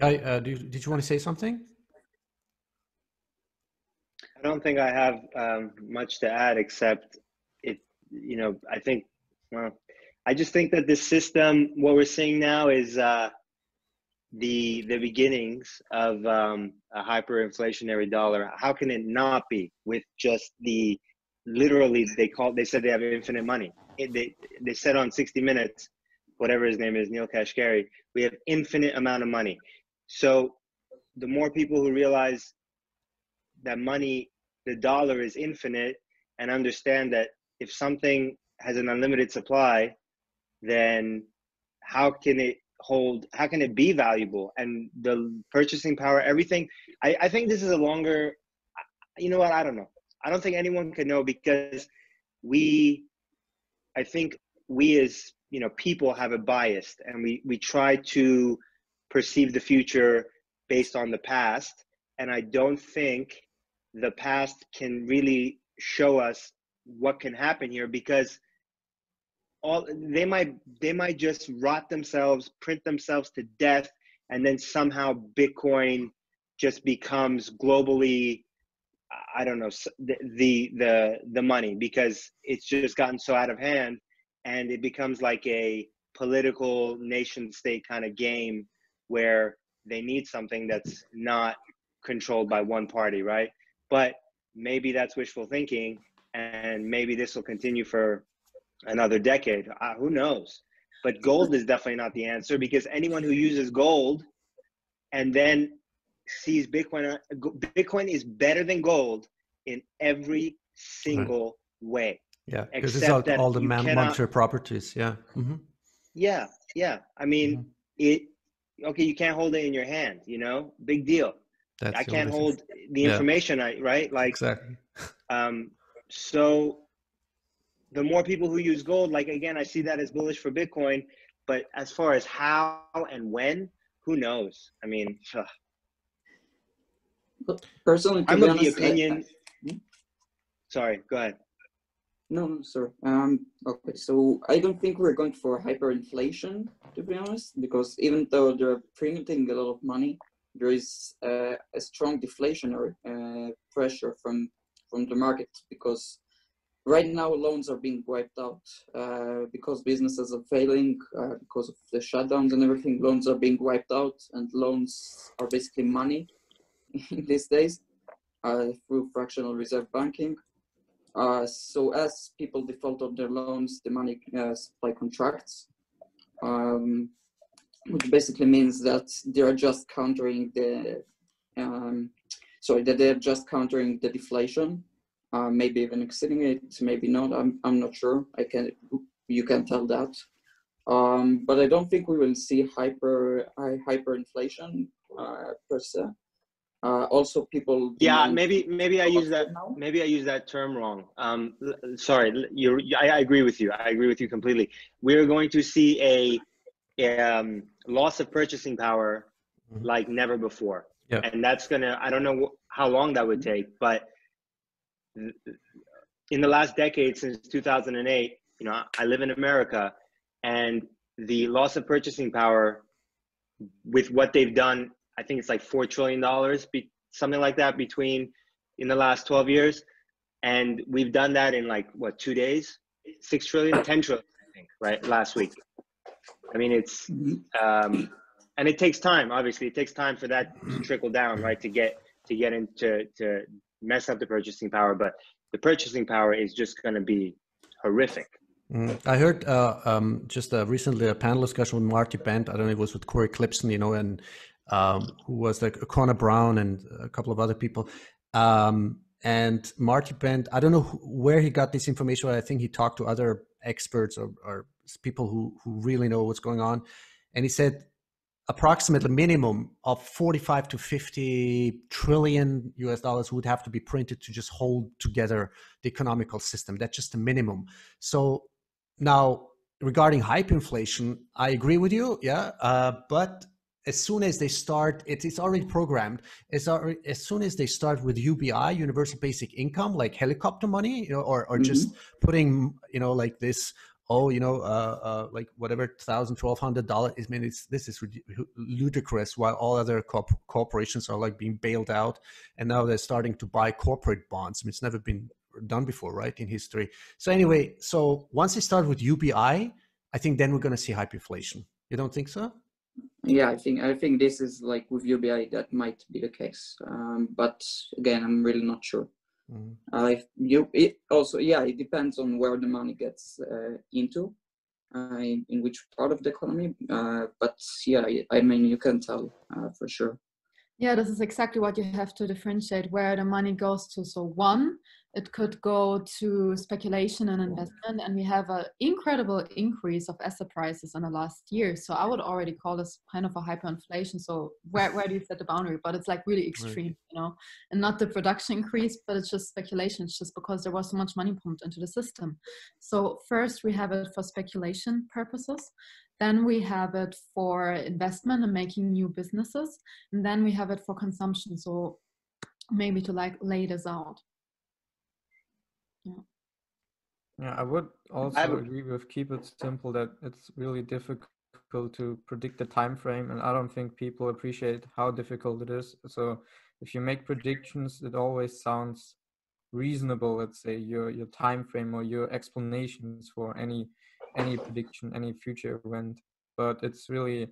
Guy, uh, do you, did you want to say something? I don't think I have um, much to add except it, you know, I think, well, I just think that this system, what we're seeing now is uh, the the beginnings of um, a hyperinflationary dollar. How can it not be with just the literally they call they said they have infinite money. It, they they said on 60 Minutes, whatever his name is, Neel Kashkari, we have infinite amount of money. So the more people who realize that money, the dollar is infinite, and understand that if something has an unlimited supply, then how can it hold how can it be valuable? And the purchasing power everything I, I think this is a longer you know what i don't know. I don't think anyone can know because we i think we as you know people have a bias and we we try to perceive the future based on the past. And i don't think the past can really show us what can happen here because all they might they might just rot themselves, print themselves to death, and then somehow Bitcoin just becomes globally I don't know the, the the the money because it's just gotten so out of hand and it becomes like a political nation state kind of game where they need something that's not controlled by one party, right? But maybe that's wishful thinking, and maybe this will continue for another decade. Uh, who knows? But gold is definitely not the answer because anyone who uses gold and then sees Bitcoin, uh, Bitcoin is better than gold in every single right. way. Yeah, because it's all, all the man- cannot, monetary properties. Yeah. Mm-hmm. Yeah, yeah. I mean, mm-hmm. it. Okay, you can't hold it in your hand. You know, big deal. That's I can't hold the information. Yeah. I right like exactly. Um. So, the more people who use gold, like again, I see that as bullish for Bitcoin. But as far as how and when, who knows? I mean, personally, I'm of the opinion. I, sorry, go ahead. No, sorry. Um, okay, so I don't think we're going for hyperinflation, to be honest, because even though they're printing a lot of money, there is uh, a strong deflationary uh, pressure from from the market because right now loans are being wiped out uh, because businesses are failing uh, because of the shutdowns and everything. Loans are being wiped out, and loans are basically money these days uh, through fractional reserve banking. Uh, so as people default on their loans, the money uh, supply contracts, um, which basically means that they are just countering the, um, sorry, that they're just countering the deflation, uh, maybe even exceeding it, maybe not. I'm I'm not sure. I can you can tell that. Um, but I don't think we will see hyper hyperinflation uh, per se. Uh, also, people. Yeah, maybe maybe I use that maybe I use that term wrong. Um, sorry, you. I, I agree with you. I agree with you completely. We are going to see a, a um, loss of purchasing power mm-hmm. like never before, yeah. and that's gonna. I don't know how long that would take, but in the last decade since 2008, you know, I live in America, and the loss of purchasing power with what they've done I think it's like four trillion dollars, something like that, between in the last 12 years, and we've done that in like what two days, six trillion, ten trillion, I think, right? Last week. I mean, it's um, and it takes time. Obviously, it takes time for that to trickle down, right? To get to get into to mess up the purchasing power, but the purchasing power is just going to be horrific. Mm. I heard uh, um, just uh, recently a panel discussion with Marty Bent. I don't know, it was with Cory Klippsten, you know, and um, who was like Connor Brown and a couple of other people. Um, and Marty Bent, I don't know who, where he got this information. I think he talked to other experts or, or people who, who really know what's going on. And he said approximately minimum of 45 to 50 trillion US dollars would have to be printed to just hold together the economical system. That's just a minimum. So now regarding hyperinflation, I agree with you. Yeah. Uh, but as soon as they start, it, it's already programmed. As, already, as soon as they start with UBI, Universal Basic Income, like helicopter money, you know, or, or mm-hmm. just putting, you know, like this, oh, you know, uh, uh, like whatever, thousand, twelve hundred dollars. I mean, it's this is ludicrous. While all other corp- corporations are like being bailed out, and now they're starting to buy corporate bonds. I mean, it's never been done before, right, in history. So anyway, so once they start with UBI, I think then we're going to see hyperinflation. You don't think so? Yeah, I think I think this is like with UBI that might be the case, um, but again, I'm really not sure. Mm. Uh, you it also yeah, it depends on where the money gets uh, into, uh, in, in, which part of the economy. Uh, but yeah, I mean you can tell uh, for sure. Yeah, this is exactly what you have to differentiate where the money goes to. So one, it could go to speculation and investment and we have an incredible increase of asset prices in the last year. So i would already call this kind of a hyperinflation. So where, where do you set the boundary? But it's like really extreme right. you know? And not the production increase but it's just speculation. It's just because there was so much money pumped into the system. So first we have it for speculation purposes. Then we have it for investment and making new businesses. And then we have it for consumption. So maybe to like lay this out yeah. Yeah, I would also I would... agree with keep it simple that it's really difficult to predict the time frame and I don't think people appreciate how difficult it is. So if you make predictions it always sounds reasonable, let's say your your time frame or your explanations for any any prediction, any future event. But it's really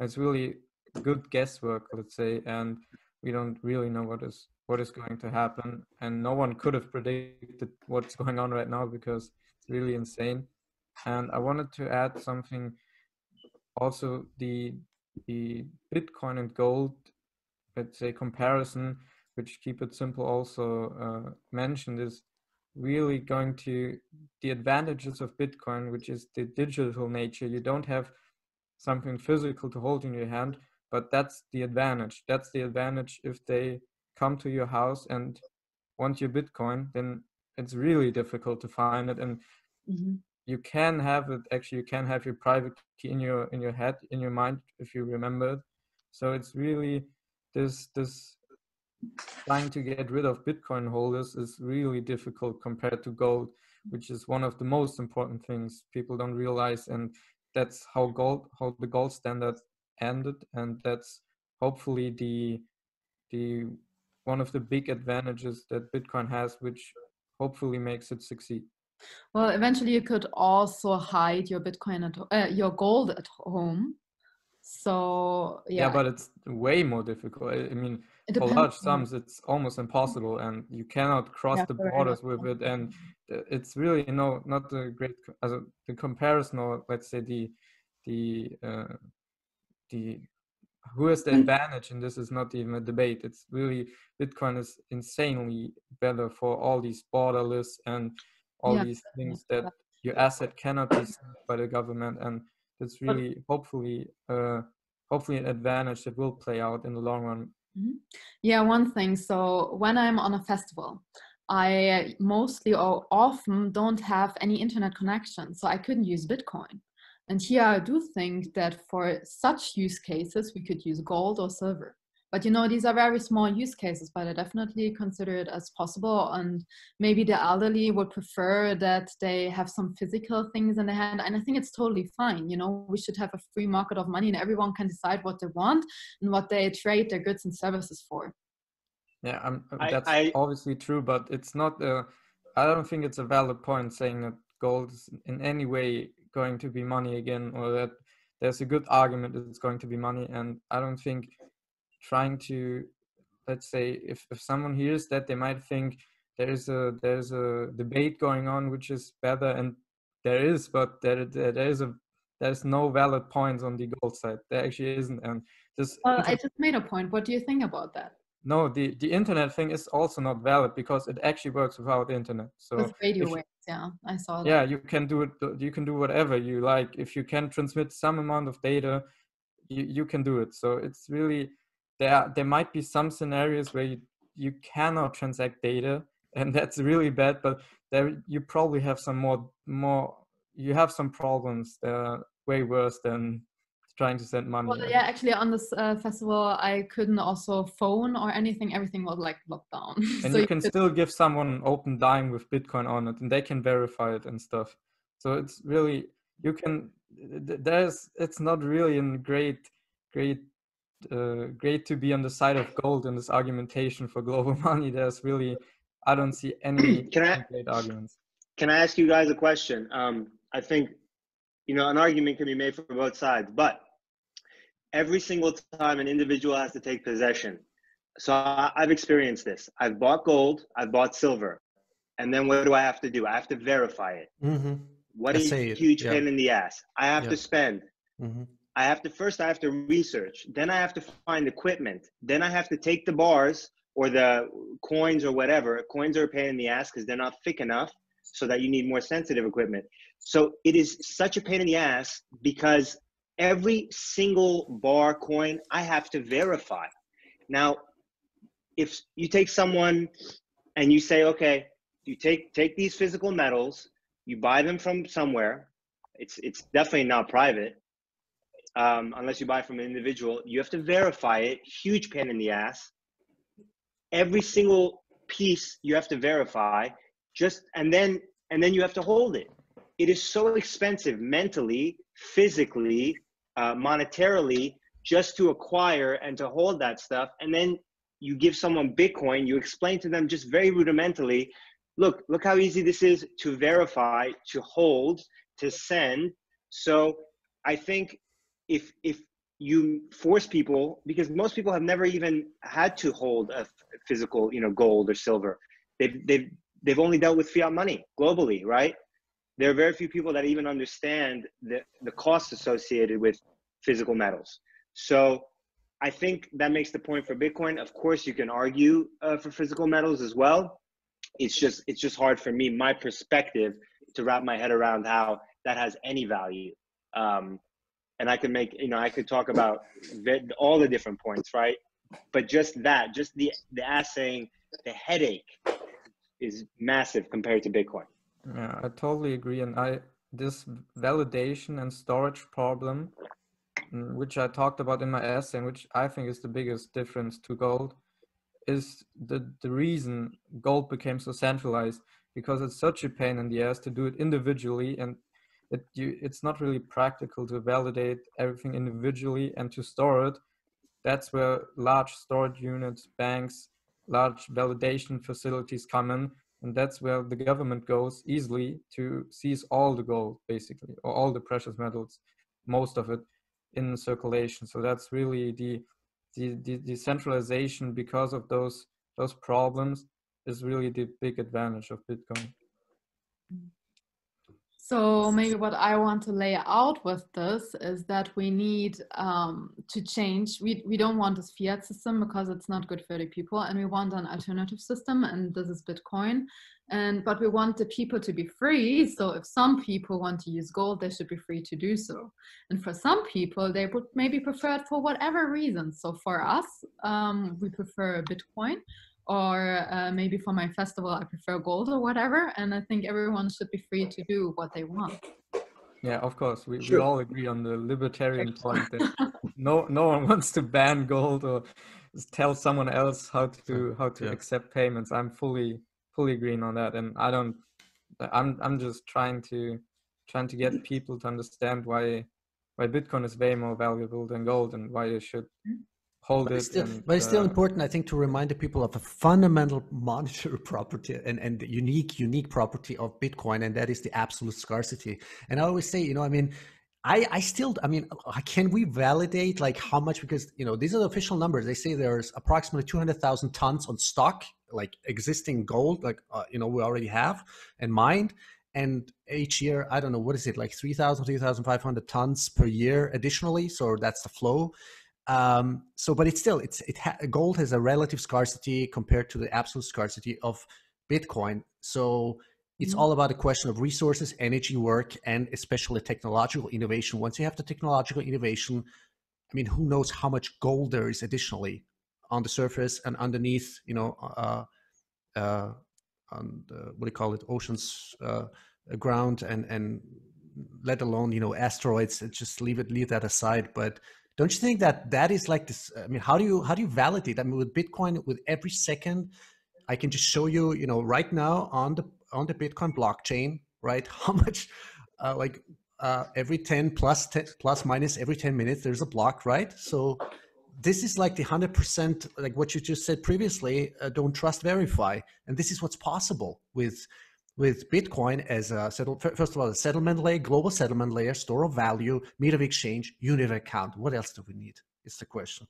it's really good guesswork, let's say, and we don't really know what is what is going to happen, and no one could have predicted what's going on right now because it's really insane. And I wanted to add something. Also, the the Bitcoin and gold, let's say comparison, which keep it simple also uh, mentioned is really going to the advantages of Bitcoin, which is the digital nature. You don't have something physical to hold in your hand, but that's the advantage. That's the advantage if they come to your house and want your Bitcoin, then it's really difficult to find it. And mm-hmm. you can have it actually you can have your private key in your in your head, in your mind if you remember it. So it's really this this trying to get rid of Bitcoin holders is really difficult compared to gold, which is one of the most important things people don't realize. And that's how gold, how the gold standard ended, and that's hopefully the the one of the big advantages that Bitcoin has, which hopefully makes it succeed. Well, eventually you could also hide your Bitcoin at uh, your gold at home. So yeah. yeah, but it's way more difficult. I mean, for large sums it's almost impossible and you cannot cross yeah, the borders with it and it's really you know not a great as a, the comparison or let's say the the uh, the who has the advantage and this is not even a debate it's really bitcoin is insanely better for all these borderless and all yeah. these things that your asset cannot be by the government and it's really hopefully uh hopefully an advantage that will play out in the long run Mm-hmm. Yeah, one thing. So when I'm on a festival, I mostly or often don't have any internet connection, so I couldn't use Bitcoin. And here I do think that for such use cases, we could use gold or silver. But you know these are very small use cases but i definitely consider it as possible. And maybe the elderly would prefer that they have some physical things in their hand. And i think it's totally fine. You know we should have a free market of money and everyone can decide what they want and what they trade their goods and services for. Yeah um, that's I, obviously true but it's not a, i don't think it's a valid point saying that gold is in any way going to be money again or that there's a good argument that it's going to be money. And i don't think trying to let's say if, if someone hears that they might think there's a there's a debate going on which is better and there is but there there, there is a there's no valid points on the gold side. There actually isn't. And this well, i just made a point. What do you think about that? No the the internet thing is also not valid because it actually works without the internet. So With radio waves yeah i saw that. yeah you can do it you can do whatever you like if you can transmit some amount of data you, you can do it so it's really there there might be some scenarios where you, you cannot transact data and that's really bad but there you probably have some more more you have some problems that are way worse than trying to send money well, yeah actually on this uh, festival i couldn't also phone or anything everything was like locked down and so you can you could... still give someone an Opendime with bitcoin on it and they can verify it and stuff so it's really you can there's it's not really a great great uh, great to be on the side of gold in this argumentation for global money. There's really, I don't see any can I, great arguments. Can I ask you guys a question? Um, I think, you know, an argument can be made for both sides, but every single time an individual has to take possession. So I, I've experienced this. I've bought gold, I've bought silver, and then what do I have to do? I have to verify it. Mm-hmm. What a huge pain in the ass. I have yeah. to spend mm-hmm. I have to first I have to research, then I have to find equipment, then I have to take the bars or the coins or whatever. Coins are a pain in the ass because they're not thick enough, so that you need more sensitive equipment. So it is such a pain in the ass because every single bar coin I have to verify. Now, if you take someone and you say, okay, you take take these physical metals, you buy them from somewhere. It's it's definitely not private um, unless you buy from an individual. You have to verify it. Huge pain in the ass. Every single piece you have to verify. Just and then and then you have to hold it. It is so expensive mentally, physically, uh, monetarily, just to acquire and to hold that stuff. And then you give someone Bitcoin. You explain to them just very rudimentally Look, look how easy this is to verify, to hold, to send. So I think if if you force people because most people have never even had to hold a physical, you know, gold or silver. They've they've they've only dealt with fiat money globally, right? There are very few people that even understand the the costs associated with physical metals. So I think that makes the point for Bitcoin. Of course, you can argue uh, for physical metals as well. It's just it's just hard for me, my perspective, to wrap my head around how that has any value. Um, and I could make you know I could talk about all the different points, right? But just that, just the the assaying, the headache is massive compared to Bitcoin. Yeah, I totally agree, and I this validation and storage problem Mm, which I talked about in my essay, and which I think is the biggest difference to gold, is the, the reason gold became so centralized because it's such a pain in the ass to do it individually and it, you, it's not really practical to validate everything individually and to store it. That's where large storage units, banks, large validation facilities come in. And that's where the government goes easily to seize all the gold, basically, or all the precious metals, most of it in circulation. So that's really the the, the decentralization because of those those problems is really the big advantage of Bitcoin. Mm. So maybe what I want to lay out with this is that we need um, to change. We, we don't want this fiat system because it's not good for the people and we want an alternative system and this is Bitcoin. And but we want the people to be free so if some people want to use gold they should be free to do so. And for some people they would maybe prefer it for whatever reason. So for us um, we prefer bitcoin or uh, maybe for my festival i prefer gold or whatever and i think everyone should be free to do what they want yeah of course we, sure. we all agree on the libertarian point that no no one wants to ban gold or tell someone else how to how to yeah. accept payments i'm fully fully agreeing on that, and I don't. I'm I'm just trying to trying to get people to understand why why Bitcoin is way more valuable than gold and why you should hold but it. It's still, and, but it's still uh, important, I think, to remind the people of a fundamental monetary property and, and unique, unique property of Bitcoin, and that is the absolute scarcity. And I always say, you know, I mean, I, I still, I mean, uh, can we validate like how much? Because, you know, these are the official numbers. They say there's approximately 200,000 tons on stock like existing gold, like uh, you know we already have and mined. And each year, I don't know what is it like 3,000, 3,500 tons per year additionally. So that's the flow. Um, so, but it's still it's it ha- gold has a relative scarcity compared to the absolute scarcity of Bitcoin. So it's mm-hmm. all about a question of resources, energy, work, and especially technological innovation. Once you have the technological innovation, I mean, who knows how much gold there is additionally on the surface and underneath, you know, uh, uh, on the, what do you call it, oceans, uh, ground, and and let alone you know asteroids. Just leave it, leave that aside. But don't you think that that is like this? I mean, how do you how do you validate? I mean, with Bitcoin, with every second, I can just show you, you know, right now on the on the Bitcoin blockchain, right? How much, uh, like uh, every 10 plus 10 plus minus every 10 minutes, there's a block, right? So this is like the 100% like what you just said previously uh, don't trust verify and this is what's possible with with bitcoin as a settle first of all a settlement layer global settlement layer store of value meter of exchange unit account. What else do we need is the question.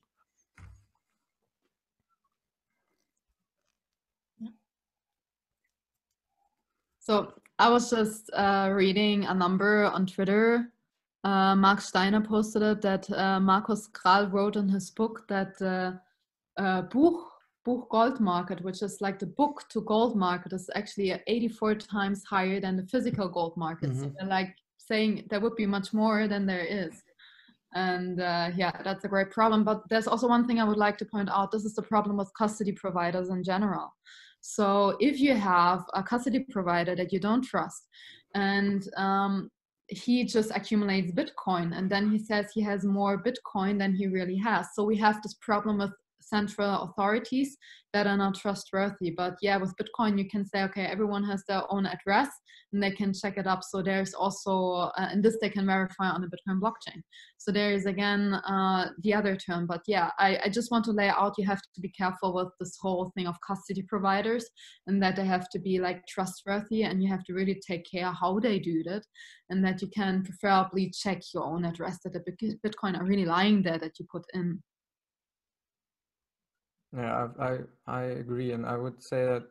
So i was just uh, reading a number on twitter. Uh, Mark Steiner posted it that uh, Markus Krall wrote in his book that uh, Buch, Buch Gold Market, which is like the book to gold market, is actually 84 times higher than the physical gold market. Mm-hmm. So like saying there would be much more than there is. And uh, yeah, that's a great problem. But there's also one thing I would like to point out. This is the problem with custody providers in general. So if you have a custody provider that you don't trust, and um, he just accumulates Bitcoin and then he says he has more Bitcoin than he really has. So we have this problem with central authorities that are not trustworthy. But yeah, with Bitcoin, you can say, okay, everyone has their own address and they can check it up. So there's also, uh, and this they can verify on the Bitcoin blockchain. So there is again uh, the other term. But yeah, I, I just want to lay out you have to be careful with this whole thing of custody providers and that they have to be like trustworthy and you have to really take care how they do that and that you can preferably check your own address that the Bitcoin are really lying there that you put in. Yeah, I, I, I agree. And I would say that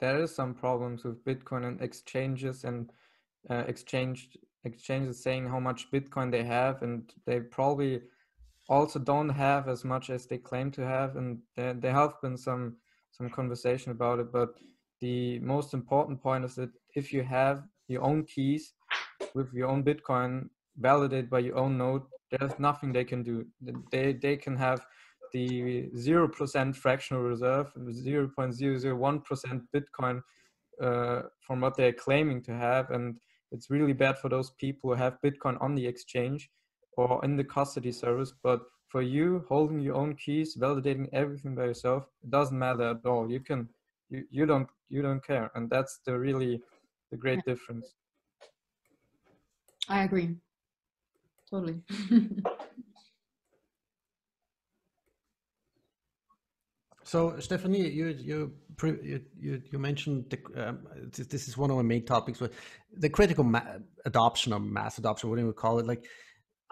there is some problems with Bitcoin and exchanges and uh, exchange exchanges saying how much Bitcoin they have, and they probably also don't have as much as they claim to have. And there, there have been some some conversation about it. But the most important point is that if you have your own keys with your own Bitcoin validated by your own node, there's nothing they can do. They they can have the zero percent fractional reserve, zero point zero zero one percent Bitcoin uh, from what they're claiming to have, and it's really bad for those people who have Bitcoin on the exchange or in the custody service. But for you, holding your own keys, validating everything by yourself, it doesn't matter at all. You can, you, you don't, you don't care, and that's the really the great yeah. difference. I agree, totally. So, Stefanie, you you you you mentioned the, um, this is one of our main topics, but the critical adoption or mass adoption, whatever you call it. Like,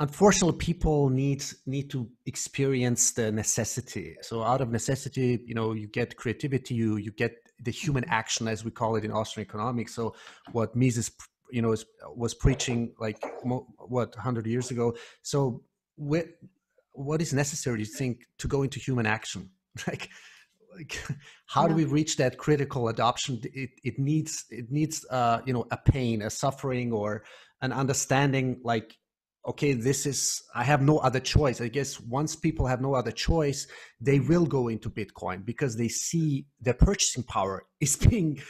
unfortunately, people need need to experience the necessity. So, out of necessity, you know, you get creativity, you you get the human action, as we call it in Austrian economics. So, what Mises, you know, is, was preaching like what hundred years ago. So, what what is necessary, you think, to go into human action? like like how yeah. do we reach that critical adoption it, it needs it needs uh you know a pain a suffering or an understanding like okay this is i have no other choice i guess once people have no other choice they will go into bitcoin because they see their purchasing power is being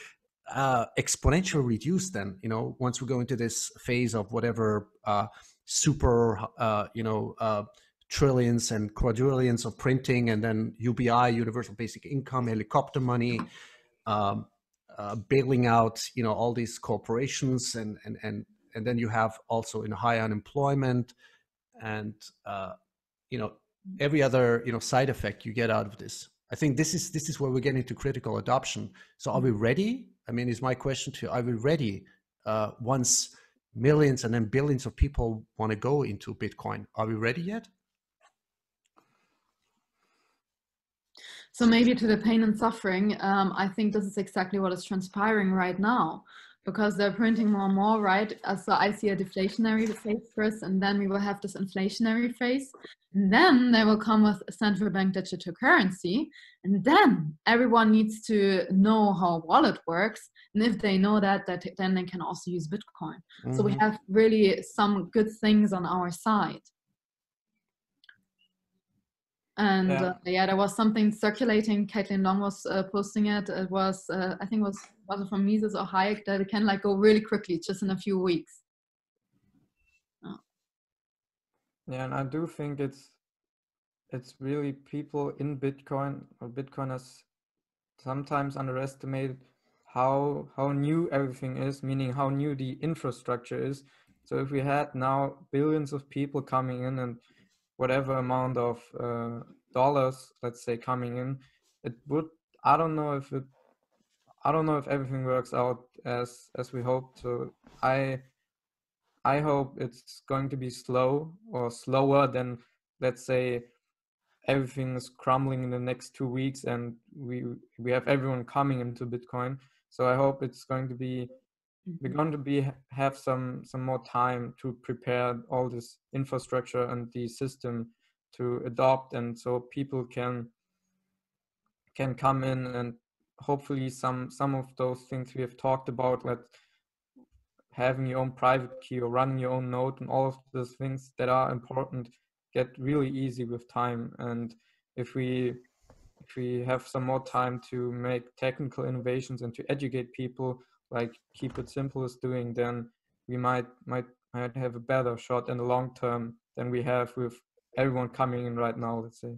uh exponentially reduced then you know once we go into this phase of whatever uh super uh you know uh trillions and quadrillions of printing, and then UBI, universal basic income, helicopter money, um, uh, bailing out, you know, all these corporations, and and and and then you have also in high unemployment, and uh, you know every other you know side effect you get out of this. I think this is this is where we're getting to critical adoption. So are we ready? I mean, is my question to you: Are we ready uh, once millions and then billions of people want to go into Bitcoin? Are we ready yet? So maybe to the pain and suffering, um, I think this is exactly what is transpiring right now because they're printing more and more, right? Uh, so I see a deflationary phase first, and then we will have this inflationary phase. And then they will come with central bank digital currency. And then everyone needs to know how a wallet works. And if they know that, that then they can also use Bitcoin. Mm-hmm. So we mm-hmm. have really some good things on our side and yeah. Uh, yeah. there was something circulating caitlin long was uh, posting it it was uh, i think it was was it from mises or hayek that it can like go really quickly just in a few weeks oh. yeah and i do think it's it's really people in bitcoin or bitcoiners sometimes underestimate how how new everything is meaning how new the infrastructure is so if we had now billions of people coming in and whatever amount of uh, dollars, let's say, coming in, it would. I don't know if it. I don't know if everything works out as as we hope. So I I hope it's going to be slow or slower than let's say everything is crumbling in the next two weeks and we we have everyone coming into Bitcoin. So I hope it's going to be we're mm-hmm. going to be have some some more time to prepare all this infrastructure and the system to adopt and so people can can come in and hopefully some some of those things we have talked about like having your own private key or running your own node and all of those things that are important get really easy with time and if we if we have some more time to make technical innovations and to educate people like keep it simple is doing, then we might might might have a better shot in the long term than we have with everyone coming in right now. Let's say.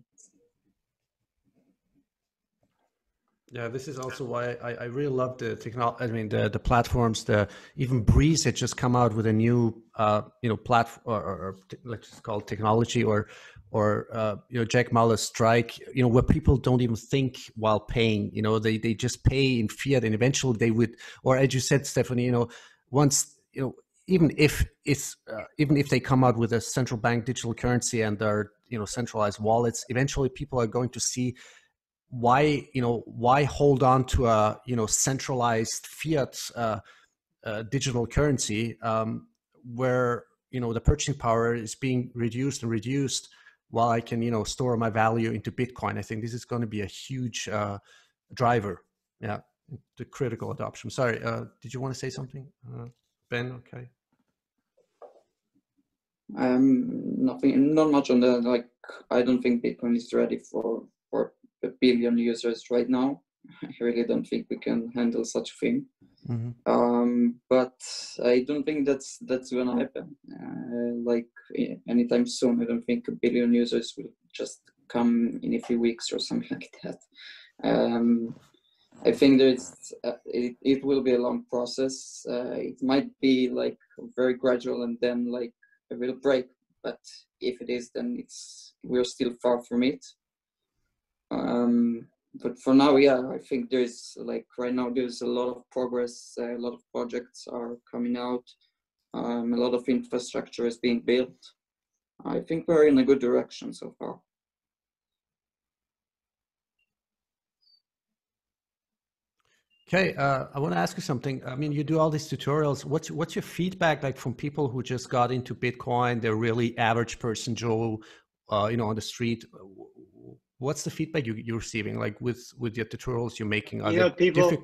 Yeah, this is also why I, I really love the technology. I mean, the the platforms, the even Breez had just come out with a new, uh, you know, platform or, or, or let's just call it technology or or uh, you know Jack Mallers strike, you know, where people don't even think while paying. You know, they they just pay in fiat, and eventually they would, or as you said, Stefanie, you know, once you know, even if it's uh, even if they come out with a central bank digital currency and their you know centralized wallets, eventually people are going to see why you know why hold on to a you know centralized fiat uh, uh, digital currency um, where you know the purchasing power is being reduced and reduced while I can, you know, store my value into Bitcoin. I think this is going to be a huge uh, driver. Yeah, the critical adoption. Sorry, uh, did you want to say something, uh, Ben? Okay. Um, nothing, not much on the like. I don't think Bitcoin is ready for for a billion users right now. I really don't think we can handle such a thing. Mm-hmm. Um, but I don't think that's that's gonna happen. Uh, like anytime soon. I don't think a billion users will just come in a few weeks or something like that. Um, I think there's uh, it, it will be a long process. Uh, it might be like very gradual and then like a real break. But if it is, then it's we're still far from it. Um, but for now, yeah, I think there's like right now there's a lot of progress. Uh, a lot of projects are coming out. Um, a lot of infrastructure is being built. I think we're in a good direction so far. Okay, uh, I want to ask you something. I mean, you do all these tutorials. What's what's your feedback like from people who just got into Bitcoin? They're really average person, Joe, uh, you know, on the street what's the feedback you, you're receiving like with with your tutorials you're making Are you know people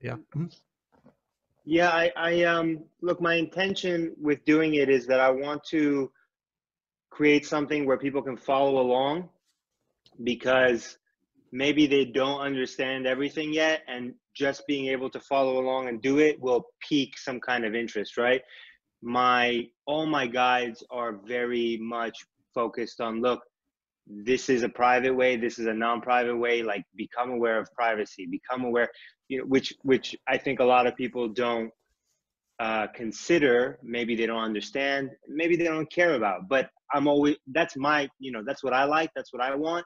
yeah mm-hmm. yeah I, I um look my intention with doing it is that i want to create something where people can follow along because maybe they don't understand everything yet and just being able to follow along and do it will pique some kind of interest right my all my guides are very much focused on look this is a private way this is a non-private way like become aware of privacy become aware you know which which i think a lot of people don't uh, consider maybe they don't understand maybe they don't care about but i'm always that's my you know that's what i like that's what i want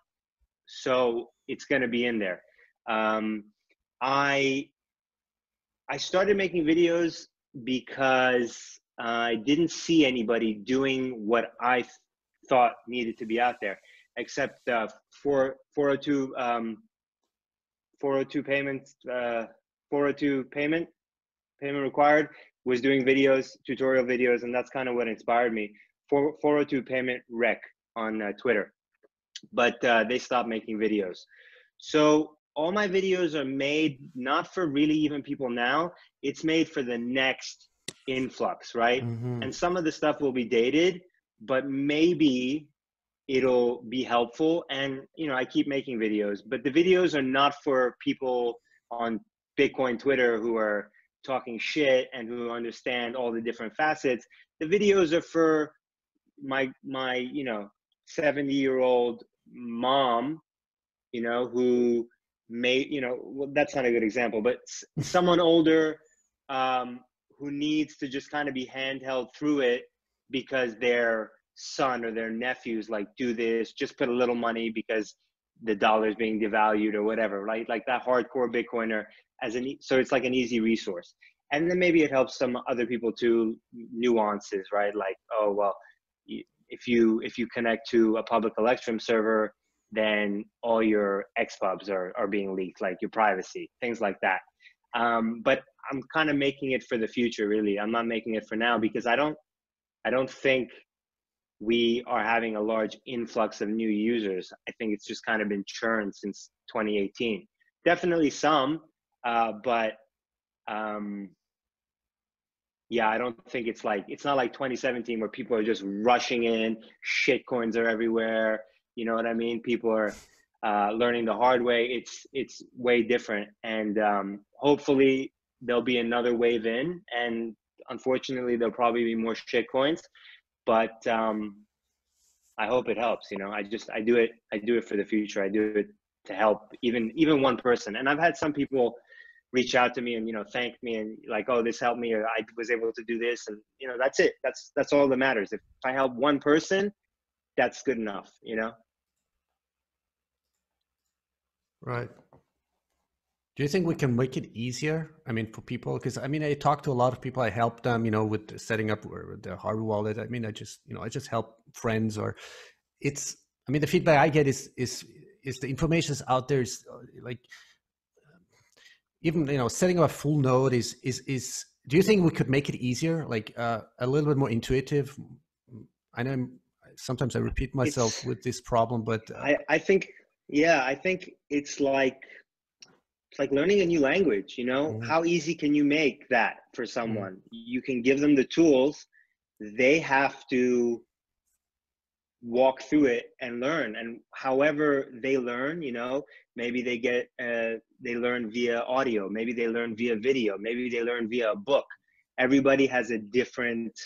so it's going to be in there. Um, i i started making videos because i didn't see anybody doing what i th- thought needed to be out there except uh, 4, 402 um, 402 payments uh, 402 payment payment required was doing videos tutorial videos and that's kind of what inspired me. 4, 402 payment rec on uh, twitter. But uh, they stopped making videos. So all my videos are made not for really even people now. It's made for the next influx right? Mm-hmm. and some of the stuff will be dated but maybe it'll be helpful. And you know i keep making videos but the videos are not for people on bitcoin twitter who are talking shit and who understand all the different facets. The videos are for my my you know 70 year old mom you know who may you know well, that's not a good example but someone older um, who needs to just kind of be handheld through it because they're son or their nephews like do this just put a little money because the dollar is being devalued or whatever right? Like that hardcore bitcoiner as an so it's like an easy resource. And then maybe it helps some other people too nuances right? Like oh well if you if you connect to a public electrum server then all your xpubs are, are being leaked like your privacy things like that. Um, but i'm kind of making it for the future really. I'm not making it for now because i don't i don't think we are having a large influx of new users. I think it's just kind of been churned since 2018. Definitely some, uh, but um, yeah, I don't think it's like it's not like 2017 where people are just rushing in. Shit coins are everywhere. You know what I mean? People are uh, learning the hard way. It's it's way different, and um, hopefully there'll be another wave in. And unfortunately, there'll probably be more shit coins but um, I hope it helps. You know, I just I do it I do it for the future. I do it to help even even one person. And I've had some people reach out to me and you know thank me and like oh this helped me or I was able to do this and you know that's it. That's that's all that matters. If I help one person, that's good enough. You know. Right. Do you think we can make it easier? I mean, for people, because I mean, I talk to a lot of people. I help them, you know, with setting up the Haru wallet. I mean, I just, you know, I just help friends. Or it's, I mean, the feedback I get is is is the information is out there. Is uh, like even you know, setting up a full node is is is. Do you think we could make it easier, like uh, a little bit more intuitive? I know sometimes I repeat myself it's, with this problem, but uh, I I think yeah, I think it's like it's like learning a new language you know mm-hmm. how easy can you make that for mm-hmm. someone mm-hmm. you can give them the tools they have to walk through it and learn and however they learn you know maybe they get uh, they learn via audio maybe they learn via video maybe they learn via a book everybody has a different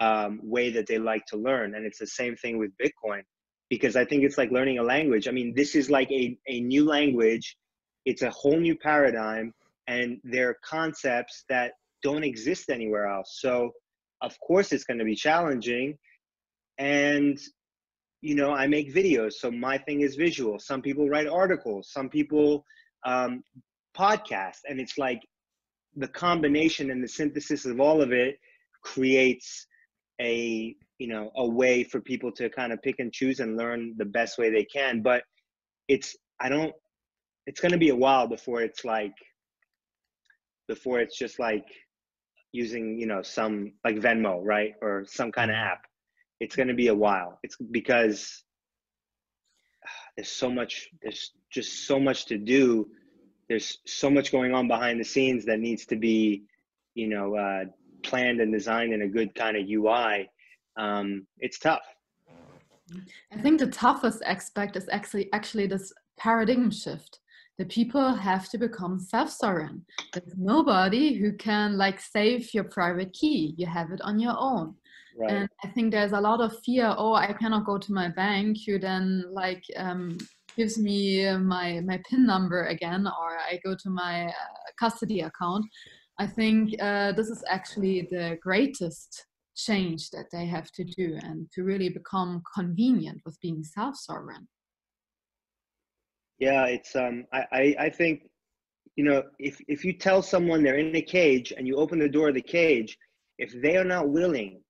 um, way that they like to learn and it's the same thing with bitcoin because i think it's like learning a language i mean this is like a, a new language it's a whole new paradigm and there are concepts that don't exist anywhere else. So of course it's going to be challenging and you know i make videos so my thing is visual. Some people write articles some people um, podcast and it's like the combination and the synthesis of all of it creates a you know a way for people to kind of pick and choose and learn the best way they can. But it's i don't it's going to be a while before it's like before it's just like using you know some like venmo right? Or some kind of mm-hmm. app. It's going to be a while. It's because there's so much there's just so much to do. There's so much going on behind the scenes that needs to be you know uh, planned and designed in a good kind of ui um, it's tough. I think the toughest aspect is actually actually this paradigm shift the people have to become self-sovereign. There's nobody who can like save your private key. You have it on your own. Right. And I think there's a lot of fear. Oh, I cannot go to my bank. Who then like um, gives me my my PIN number again, or I go to my uh, custody account. I think uh, this is actually the greatest change that they have to do, and to really become convenient with being self-sovereign. Yeah, it's um I, I, I think you know if if you tell someone they're in a cage and you open the door of the cage, if they are not willing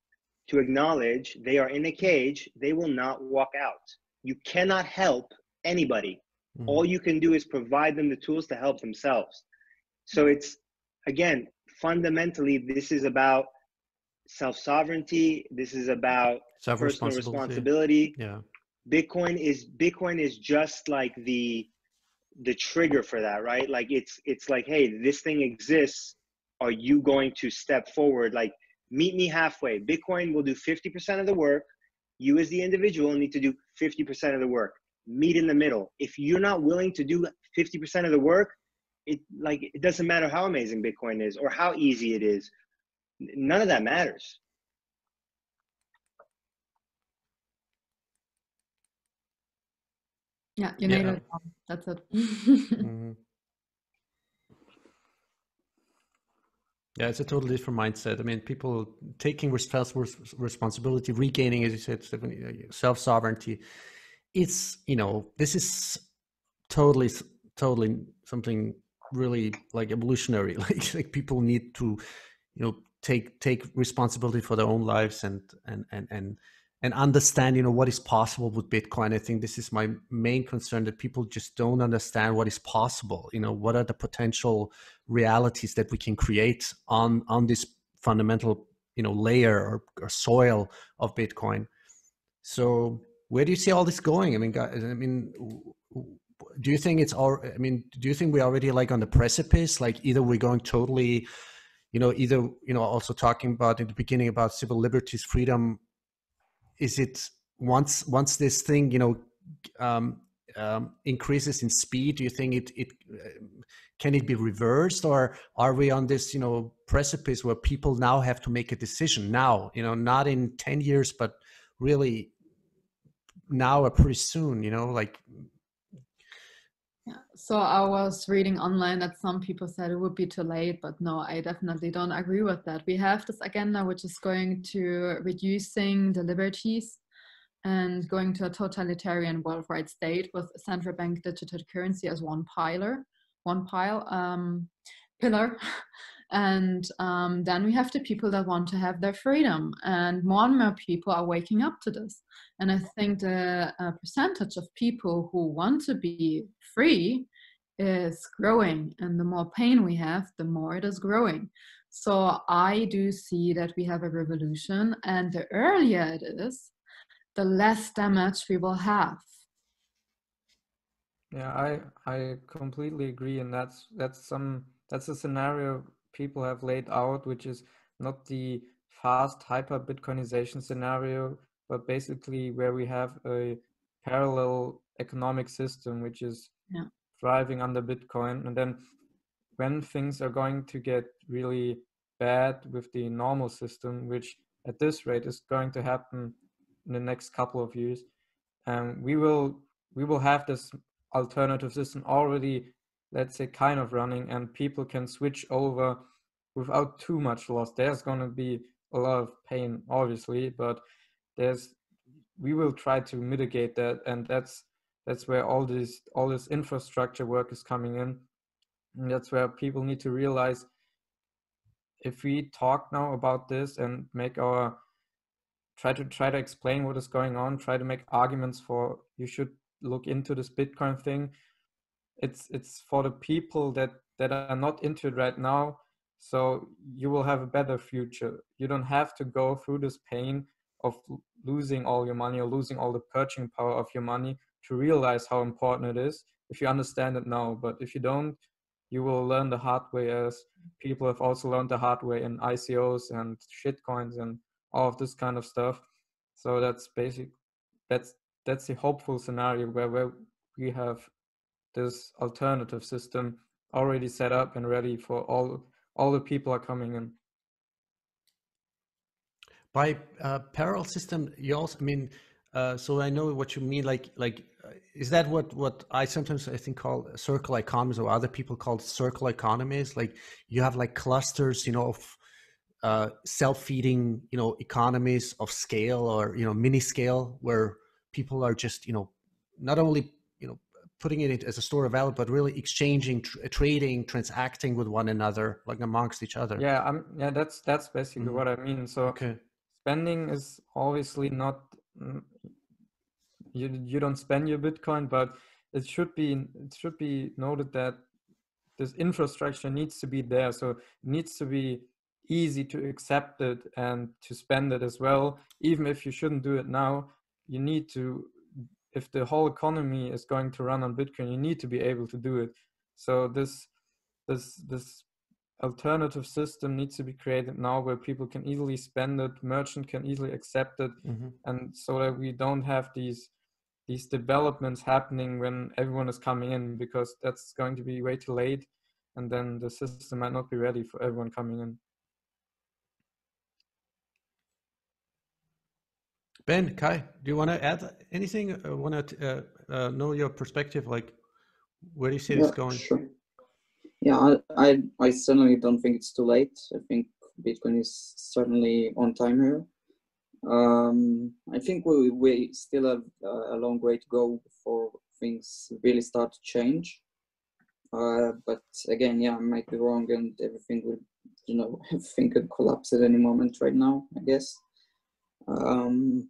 to acknowledge they are in a cage, they will not walk out. You cannot help anybody. Mm-hmm. All you can do is provide them the tools to help themselves. So it's again, fundamentally, this is about self sovereignty. This is about personal responsibility. Yeah. Bitcoin is Bitcoin is just like the the trigger for that, right? Like it's it's like, hey, this thing exists. Are you going to step forward? Like meet me halfway. Bitcoin will do 50% of the work. You as the individual need to do 50% of the work. Meet in the middle. If you're not willing to do 50% of the work, it like it doesn't matter how amazing Bitcoin is or how easy it is. None of that matters. Yeah, you nailed yeah. it. That's it. mm-hmm. Yeah, it's a totally different mindset. I mean, people taking responsibility, regaining, as you said, uh, self sovereignty. It's you know, this is totally, totally something really like evolutionary. Like, like people need to, you know, take take responsibility for their own lives and and and and and understand you know what is possible with bitcoin. I think this is my main concern that people just don't understand what is possible. You know what are the potential realities that we can create on on this fundamental you know layer or, or soil of bitcoin? So where do you see all this going? I mean i mean do you think it's all i mean do you think we're already like on the precipice? Like either we're going totally you know either you know also talking about in the beginning about civil liberties freedom is it once once this thing you know um, um, increases in speed do you think it it uh, can it be reversed or are we on this you know precipice where people now have to make a decision now you know not in 10 years but really now or pretty soon you know like. So I was reading online that some people said it would be too late, but no, I definitely don't agree with that. We have this agenda which is going to reducing the liberties and going to a totalitarian worldwide state with central bank digital currency as one pilar, one pile um, pillar. And um, then we have the people that want to have their freedom, and more and more people are waking up to this. And I think the uh, percentage of people who want to be free is growing, and the more pain we have, the more it is growing. So I do see that we have a revolution, and the earlier it is, the less damage we will have. Yeah, I I completely agree, and that's that's some that's a scenario people have laid out, which is not the fast hyper Bitcoinization scenario, but basically where we have a parallel economic system which is yeah. thriving under Bitcoin. And then when things are going to get really bad with the normal system, which at this rate is going to happen in the next couple of years, um, we will we will have this alternative system already let's say kind of running and people can switch over without too much loss. There's going to be a lot of pain obviously but there's we will try to mitigate that and that's that's where all this all this infrastructure work is coming in. And that's where people need to realize if we talk now about this and make our try to try to explain what is going on try to make arguments for you should look into this bitcoin thing it's it's for the people that that are not into it right now. So you will have a better future. You don't have to go through this pain of losing all your money or losing all the purchasing power of your money to realize how important it is. If you understand it now but if you don't you will learn the hard way as people have also learned the hard way in icos and shitcoins and all of this kind of stuff. So that's basic that's that's the hopeful scenario where, where we have this alternative system already set up and ready for all all the people are coming in. By uh, parallel system you also i mean uh, so i know what you mean like like uh, is that what what i sometimes i think call circle economies or other people call circle economies? Like you have like clusters you know of uh, self-feeding you know economies of scale or you know mini scale where people are just you know not only putting it as a store of value but really exchanging tr- trading transacting with one another like amongst each other. Yeah I'm, yeah that's that's basically mm-hmm. what i mean. So okay. spending is obviously not mm, you you don't spend your bitcoin but it should be it should be noted that this infrastructure needs to be there. So it needs to be easy to accept it and to spend it as well. Even if you shouldn't do it now you need to if the whole economy is going to run on bitcoin you need to be able to do it. So this this this alternative system needs to be created now where people can easily spend it merchant can easily accept it. Mm-hmm. and so that we don't have these these developments happening when everyone is coming in because that's going to be way too late and then the system might not be ready for everyone coming in ben kai do you want to add anything or want to uh, uh, know your perspective like where do you see yeah, this going sure. Yeah, I, I, I certainly don't think it's too late. I think Bitcoin is certainly on time here. Um, I think we, we still have a long way to go before things really start to change. Uh, but again, yeah, I might be wrong, and everything will, you know, everything could collapse at any moment right now. I guess. Um,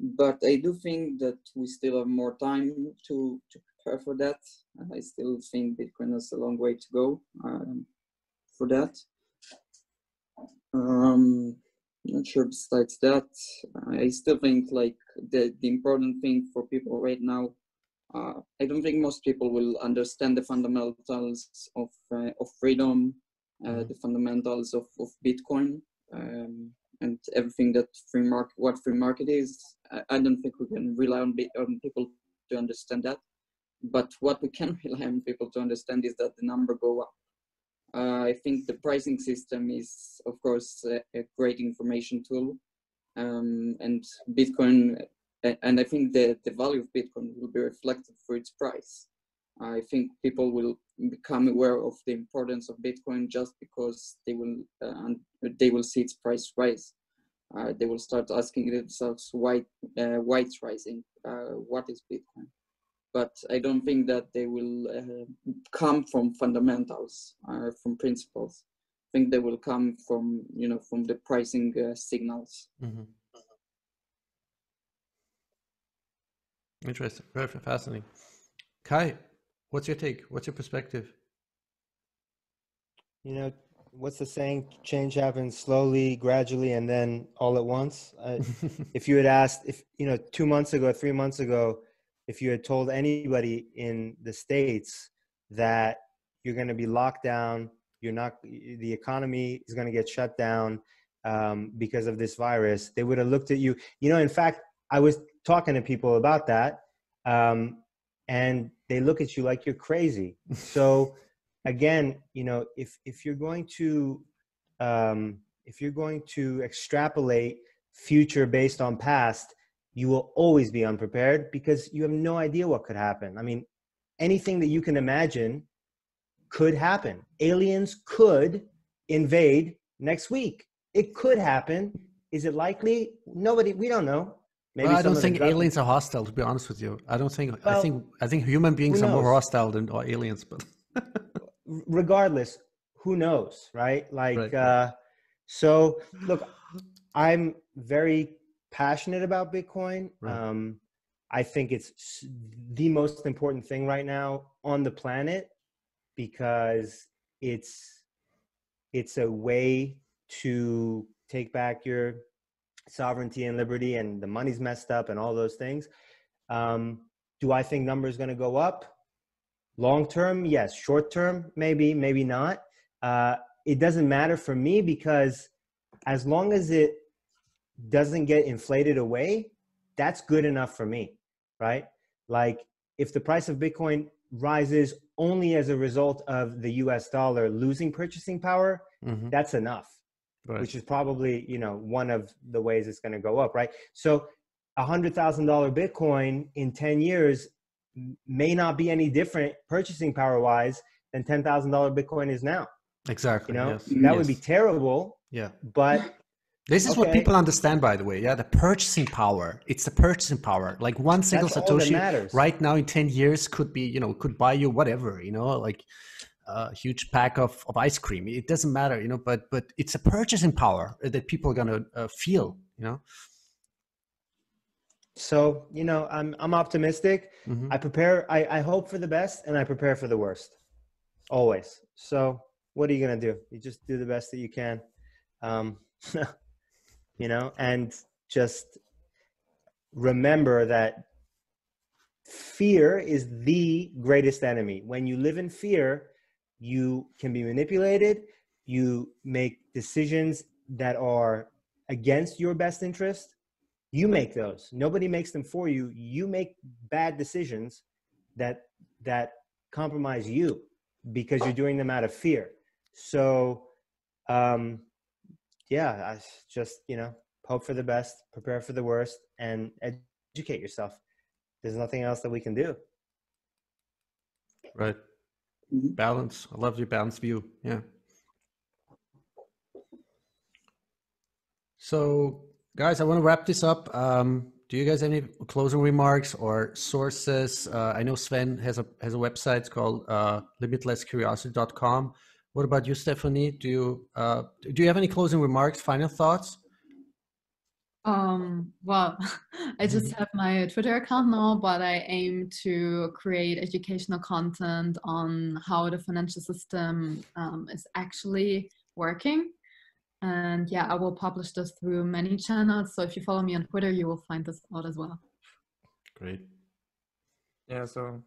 but I do think that we still have more time to to prepare for that. I still think Bitcoin has a long way to go um, for that. Um, not sure besides that, I still think like the, the important thing for people right now, uh, I don't think most people will understand the fundamentals of, uh, of freedom, uh, mm-hmm. the fundamentals of, of Bitcoin, um, and everything that free market, what free market is. I, I don't think we can rely on, on people to understand that. But what we can rely on people to understand is that the number go up. Uh, I think the pricing system is, of course, a, a great information tool, um, and Bitcoin and I think that the value of Bitcoin will be reflected for its price. I think people will become aware of the importance of Bitcoin just because they will uh, they will see its price rise. Uh, they will start asking themselves why uh, why it's rising. Uh, what is Bitcoin? But I don't think that they will uh, come from fundamentals or from principles. I think they will come from you know from the pricing uh, signals. Mm-hmm. Interesting, very fascinating. Kai, What's your take? What's your perspective? You know, what's the saying? Change happens slowly, gradually, and then all at once. Uh, if you had asked, if you know, two months ago, three months ago, if you had told anybody in the states that you're going to be locked down, you're not, the economy is going to get shut down um, because of this virus, they would have looked at you. You know, in fact, I was talking to people about that. Um, and they look at you like you're crazy. so again, you know, if if you're going to um, if you're going to extrapolate future based on past, you will always be unprepared because you have no idea what could happen. I mean, anything that you can imagine could happen. Aliens could invade next week. It could happen. Is it likely? Nobody, we don't know. Maybe well, I don't think aliens are hostile. To be honest with you, I don't think. Well, I think I think human beings are more hostile than or aliens. But regardless, who knows, right? Like, right. Uh, so look, I'm very passionate about Bitcoin. Right. Um, I think it's the most important thing right now on the planet because it's it's a way to take back your sovereignty and liberty and the money's messed up and all those things. Um, do I think numbers going to go up? Long term, yes. Short term, maybe, maybe not. Uh, it doesn't matter for me because as long as it doesn't get inflated away, that's good enough for me, right? Like if the price of Bitcoin rises only as a result of the US dollar losing purchasing power, mm-hmm. that's enough right. which is probably you know one of the ways it's going to go up, right? So a hundred thousand dollar Bitcoin in ten years may not be any different purchasing power wise than ten thousand dollar Bitcoin is now. Exactly. You know yes. that yes. would be terrible. Yeah. But this is okay. what people understand, by the way. Yeah, the purchasing power. It's the purchasing power. Like one single That's Satoshi right now in 10 years could be, you know, could buy you whatever, you know, like a huge pack of, of ice cream. It doesn't matter, you know, but but it's a purchasing power that people are gonna uh, feel, you know. So you know, I'm I'm optimistic. Mm-hmm. I prepare. I I hope for the best, and I prepare for the worst, always. So what are you gonna do? You just do the best that you can, um, you know, and just remember that fear is the greatest enemy. When you live in fear, you can be manipulated you make decisions that are against your best interest you make those. Nobody makes them for you. You make bad decisions that that compromise you because you're doing them out of fear. So um yeah i just you know hope for the best prepare for the worst and educate yourself. There's nothing else that we can do. Right Mm-hmm. Balance. I love your balanced view. Yeah. So, guys, I want to wrap this up. Um, do you guys have any closing remarks or sources? Uh, I know Sven has a has a website called uh, limitlesscuriosity.com. What about you, Stefanie? Do you uh, do you have any closing remarks, final thoughts? Um, well, I just have my Twitter account now, but I aim to create educational content on how the financial system um, is actually working. And yeah, I will publish this through many channels. So if you follow me on Twitter, you will find this out as well. Great. Yeah, so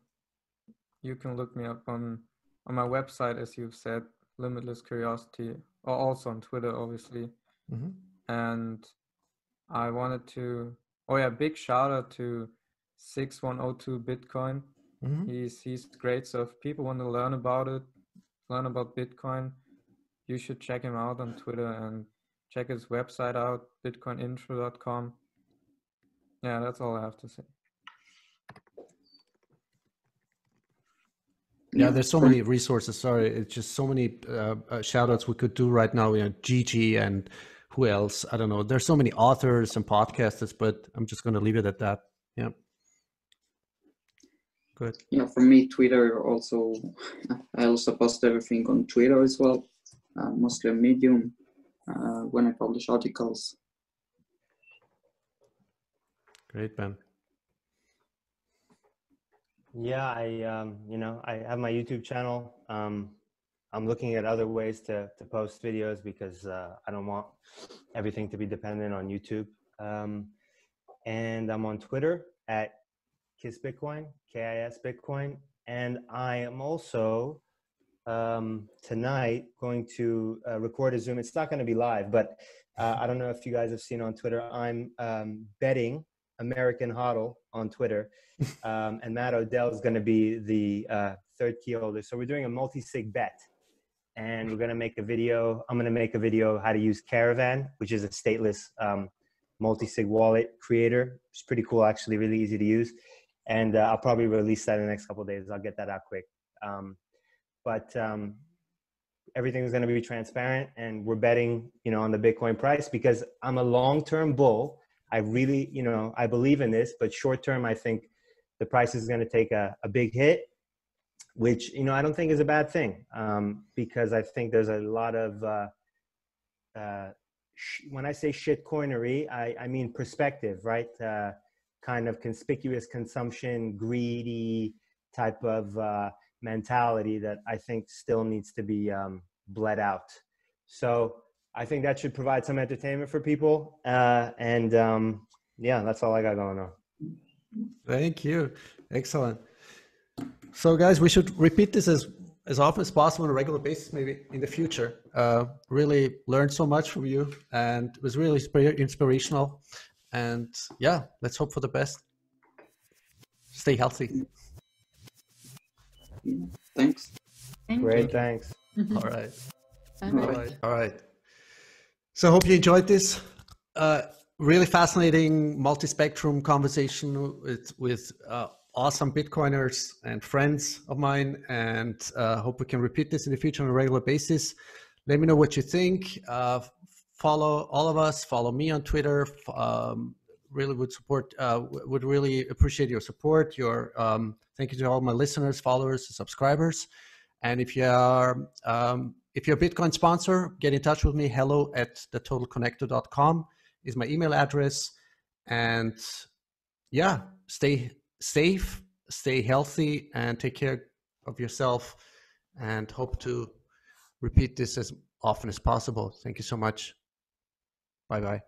you can look me up on on my website, as you've said, Limitless Curiosity, or also on Twitter, obviously. Mm-hmm. And I wanted to. Oh yeah, big shout out to six one zero two Bitcoin. Mm-hmm. He's he's great. So if people want to learn about it, learn about Bitcoin, you should check him out on Twitter and check his website out, bitcoinintro.com. Yeah, that's all I have to say. Yeah, there's so many resources. Sorry, it's just so many uh, uh, shout outs we could do right now. You know, Gigi and who else? I don't know. There's so many authors and podcasters, but I'm just going to leave it at that. Yeah. Good. Yeah, for me, Twitter also. I also post everything on Twitter as well, uh, mostly on Medium uh, when I publish articles. Great, Ben. Yeah, I um, you know I have my YouTube channel. Um, I'm looking at other ways to to post videos because uh, I don't want everything to be dependent on YouTube. Um, and I'm on Twitter at Kiss Bitcoin, K-I-S Bitcoin, and I am also um, tonight going to uh, record a Zoom. It's not going to be live, but uh, I don't know if you guys have seen on Twitter. I'm um, betting American HODL on Twitter, um, and Matt Odell is going to be the uh, third key holder. So we're doing a multi-sig bet, and we're going to make a video. I'm going to make a video how to use Caravan, which is a stateless um, multi-sig wallet creator. It's pretty cool, actually, really easy to use. And uh, I'll probably release that in the next couple days. I'll get that out quick. Um, but um, everything's going to be transparent, and we're betting, you know, on the Bitcoin price because I'm a long-term bull. I really, you know, I believe in this, but short term, I think the price is going to take a, a big hit, which, you know, I don't think is a bad thing um, because I think there's a lot of, uh, uh, sh- when I say shit coinery, I, I mean perspective, right? Uh, kind of conspicuous consumption, greedy type of uh, mentality that I think still needs to be um, bled out. So, I think that should provide some entertainment for people. Uh, and um, yeah, that's all I got going on. Thank you. Excellent. So, guys, we should repeat this as as often as possible on a regular basis, maybe in the future. Uh, really learned so much from you, and it was really inspirational. And yeah, let's hope for the best. Stay healthy. Thanks. Thank Great, you. thanks. All right. All right. All right. So I hope you enjoyed this. Uh, really fascinating multi-spectrum conversation with with uh, awesome Bitcoiners and friends of mine, and uh, hope we can repeat this in the future on a regular basis. Let me know what you think. Uh, follow all of us. Follow me on Twitter. Um, really would support. Uh, would really appreciate your support. Your um, thank you to all my listeners, followers, subscribers. And if you are um, if you're a Bitcoin sponsor, get in touch with me. Hello at thetotalconnector.com is my email address. And yeah, stay safe, stay healthy, and take care of yourself. And hope to repeat this as often as possible. Thank you so much. Bye bye.